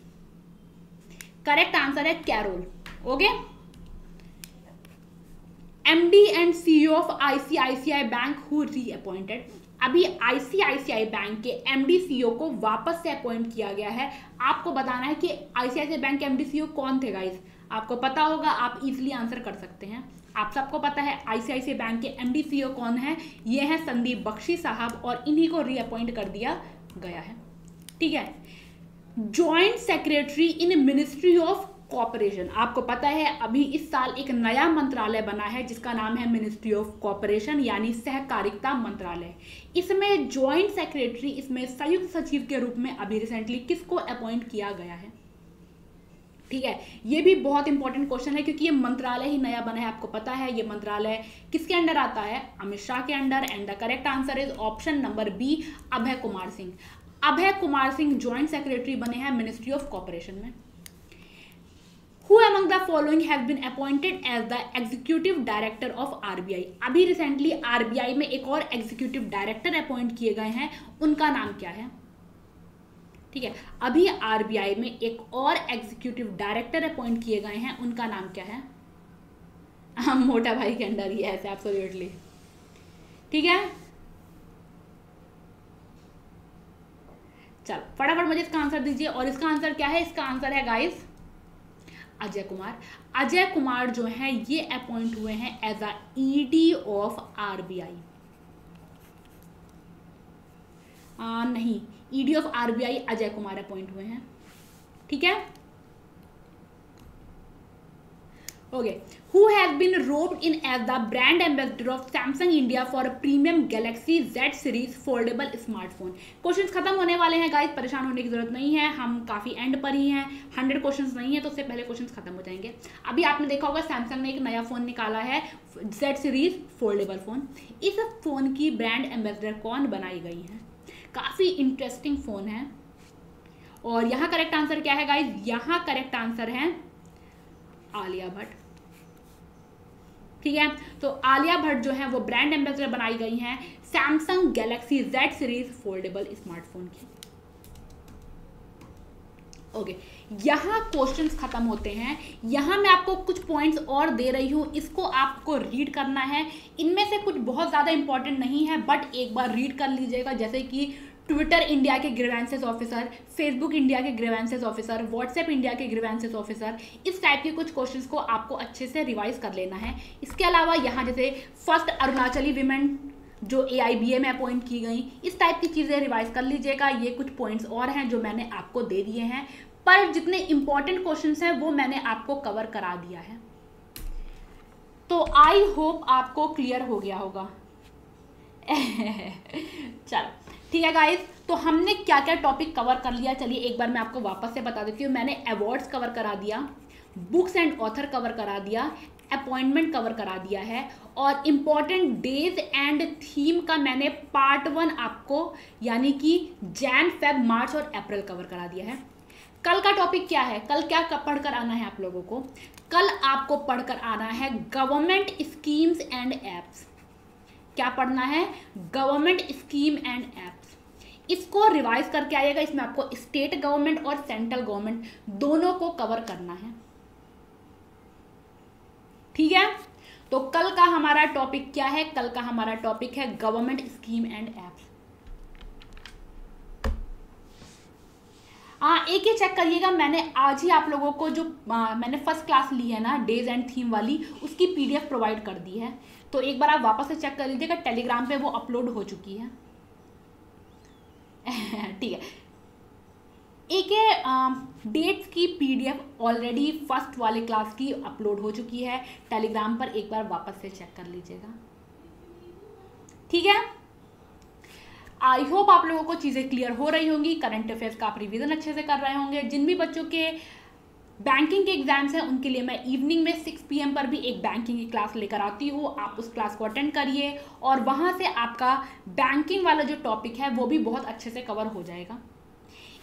correct answer है Carol okay MD and CEO of ICICI bank who reappointed अभी आईसीआईसीआई बैंक के एमडी सीईओ को वापस से अपॉइंट किया गया है। आपको बताना है कि आईसीआईसीआई बैंक के एमडी सीईओ कौन थे गाइस आपको पता होगा, आप इजीली आंसर कर सकते हैं। आप सबको पता है आईसीआईसीआई बैंक के एमडी सीईओ कौन है? ये है संदीप बख्शी साहब और इन्हीं को रीअपॉइंट कर दिया गया है। ठीक है? Joint secretary in ministry of cooperation आपको पता है, अभी इस साल एक नया मंत्रालय बना है, जिसका नाम है मिनिस्ट्री ऑफ़ कॉपरेशन यानी सहकारिता मंत्रालय। इसमें ज्वाइंट सेक्रेटरी इसमें संयुक्त सचिव के रूप में अभी रिसेंटली किसको अपॉइंट किया गया है? ठीक है? ये भी बहुत इंपॉर्टेंट क्वेश्चन है, क्योंकि ये मंत्रालय ही नया बना है। आपको पता है, ये मंत्रालय किसके अंडर आता है? अमित शाह के under and the correct answer is option number B Abhay Kumar Singh. Abhay Kumar Singh joint secretary बने हैं मिनिस्ट्री ऑफ़ कॉपरेशन में। Who among the following have been appointed as the executive director of RBI अभी recently RBI में एक और executive director appoint किए गए हैं। उनका नाम क्या है? ठीक है, अभी आरबीआई में एक और एग्जीक्यूटिव डायरेक्टर अपॉइंट किए गए हैं। उनका नाम क्या है? हम मोटा भाई के अंडर ही है एब्सोल्युटली ठीक है? चलो, फटाफट मुझे इसका आंसर दीजिए, और इसका आंसर क्या है? इसका आंसर है गाइस अजय कुमार। अजय कुमार जो है, ये अपॉइंट हुए हैं as a ED of RBI नहीं ED of RBI Ajay Kumar appoint हुए हैं। ठीक है? Okay who has been roped in as the brand ambassador of Samsung India for premium Galaxy Z series foldable smartphone questions खत्म होने वाले हैं guys परेशान होने की ज़रूरत नहीं है. हम काफ़ी एंड पर ही हैं. हंड्रेड क्वेश्चंस नहीं है तो उससे पहले क्वेश्चंस खत्म हो जाएँगे. अभी आपने देखा होगा सैमसंग ने एक नया फ़ोन निकाला है जेड सीरीज़ फोल्डेबल फ़ोन इस फ़ोन की ब्रांड एम्बेसडर कौन बनाई गई है? काफ़ी इंटरेस्टिंग फ़ोन है. और यहाँ करेक्ट आंसर क्या है गाइज़ यहाँ करेक्ट आंसर है आलिया भट्ट। ठीक है? तो आलिया भट्ट जो है, वो ब्रांड एम्बेसडर बनाई गई हैं Samsung Galaxy Z series foldable smartphone की। Okay okay. यहाँ क्वेश्चंस खत्म होते हैं। यहाँ मैं आपको कुछ पॉइंट्स और दे रही हूँ। इसको आपको रीड करना है। इनमें से कुछ बहुत ज़्यादा इंपॉर्टेंट नहीं है बट एक बार रीड कर लीजिएगा। जैसे कि ट्विटर इंडिया के ग्रीवेंसेस ऑफिसर फेसबुक इंडिया के ग्रीवेंसेस ऑफिसर व्हाट्सएप इंडिया के ग्रीवेंसेस ऑफिसर इस टाइप के कुछ क्वेश्चंस को आपको अच्छे से रिवाइज कर लेना है। इसके अलावा यहाँ जैसे फ़र्स्ट अरुणाचली विमेन जो ए आई बी ए में अपॉइंट की गई, इस टाइप की चीज़ें रिवाइज कर लीजिएगा। ये कुछ पॉइंट्स और हैं जो मैंने आपको दे दिए हैं। पर जितने इंपॉर्टेंट क्वेश्चन हैं, वो मैंने आपको कवर करा दिया है। तो आई होप आपको क्लियर हो गया होगा। चलो। ठीक है गाइज़ तो हमने क्या क्या टॉपिक कवर कर लिया? चलिए एक बार मैं आपको वापस से बता देती हूँ। मैंने अवार्ड्स कवर करा दिया बुक्स एंड ऑथर कवर करा दिया अपॉइंटमेंट कवर करा दिया है और इंपॉर्टेंट डेज़ एंड थीम का मैंने पार्ट वन आपको, यानी कि जैन फेब मार्च और अप्रैल कवर करा दिया है। कल का टॉपिक क्या है? कल क्या पढ़कर आना है आप लोगों को? कल आपको पढ़कर आना है गवर्नमेंट स्कीम्स एंड एप्स क्या पढ़ना है? गवर्नमेंट स्कीम एंड एप्स इसको रिवाइज करके आइएगा इसमें आपको स्टेट गवर्नमेंट और सेंट्रल गवर्नमेंट दोनों को कवर करना है। ठीक है? तो कल का हमारा टॉपिक क्या है? कल का हमारा टॉपिक है गवर्नमेंट स्कीम एंड एप्स हाँ एक ही चेक करिएगा मैंने आज ही आप लोगों को जो आ, मैंने फ़र्स्ट क्लास ली है ना डेज़ एंड थीम वाली उसकी पीडीएफ प्रोवाइड कर दी है। तो एक बार आप वापस से चेक कर लीजिएगा टेलीग्राम पे वो अपलोड हो चुकी है। ठीक है। एक है डेट्स की पीडीएफ ऑलरेडी फ़र्स्ट वाले क्लास की अपलोड हो चुकी है। टेलीग्राम पर एक बार वापस से चेक कर लीजिएगा। ठीक है? आई होप आप लोगों को चीज़ें क्लियर हो रही होंगी। करंट अफेयर्स का आप रिविजन अच्छे से कर रहे होंगे। जिन भी बच्चों के बैंकिंग के एग्ज़ाम्स हैं, उनके लिए मैं इवनिंग में 6 पीएम पर भी एक बैंकिंग की क्लास लेकर आती हूँ। आप उस क्लास को अटेंड करिए और वहाँ से आपका बैंकिंग वाला जो टॉपिक है, वो भी बहुत अच्छे से कवर हो जाएगा।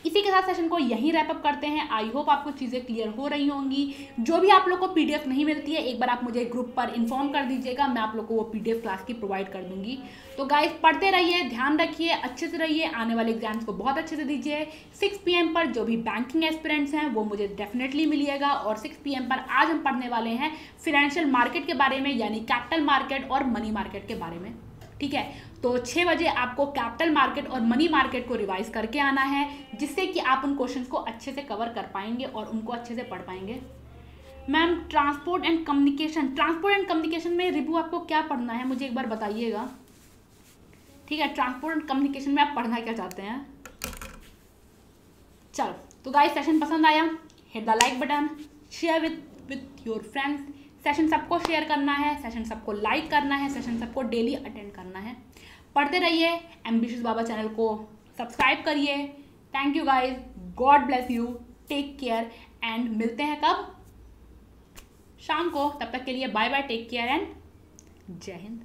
इसी के साथ सेशन को यहीं रैपअप करते हैं। आई होप आपको चीज़ें क्लियर हो रही होंगी। जो भी आप लोग को पीडीएफ नहीं मिलती है, एक बार आप मुझे ग्रुप पर इन्फॉर्म कर दीजिएगा, मैं आप लोग को वो पीडीएफ क्लास की प्रोवाइड कर दूँगी। तो गाइज़ पढ़ते रहिए, ध्यान रखिए, अच्छे से रहिए, आने वाले एग्ज़ाम्स को बहुत अच्छे से दीजिए। सिक्स पी पर जो भी बैंकिंग एस्पिरेंट्स हैं, वो मुझे डेफिनेटली मिलिएगा। और सिक्स पी पर आज हम पढ़ने वाले हैं फिनेंशियल मार्केट के बारे में, यानी कैपिटल मार्केट और मनी मार्केट के बारे में। ठीक है? तो छः बजे आपको कैपिटल मार्केट और मनी मार्केट को रिवाइज करके आना है, जिससे कि आप उन क्वेश्चंस को अच्छे से कवर कर पाएँगे और उनको अच्छे से पढ़ पाएँगे। Ma'am transport and communication transport and communication में रिव्यू आपको क्या पढ़ना है, मुझे एक बार बताइएगा। ठीक है ट्रांसपोर्ट एंड कम्युनिकेशन में आप पढ़ना क्या चाहते हैं? चलो तो गाइस सेशन पसंद आया? Hit the like button share with with your friends session सबको शेयर करना है सेशन सबको लाइक करना है सेशन सबको डेली अटेंड करना है। पढ़ते रहिए एम्बिशियस बाबा चैनल को सब्सक्राइब करिए। Thank you guys god bless you take care and मिलते हैं कब? शाम को. तब तक के लिए bye bye take care and जय हिंद।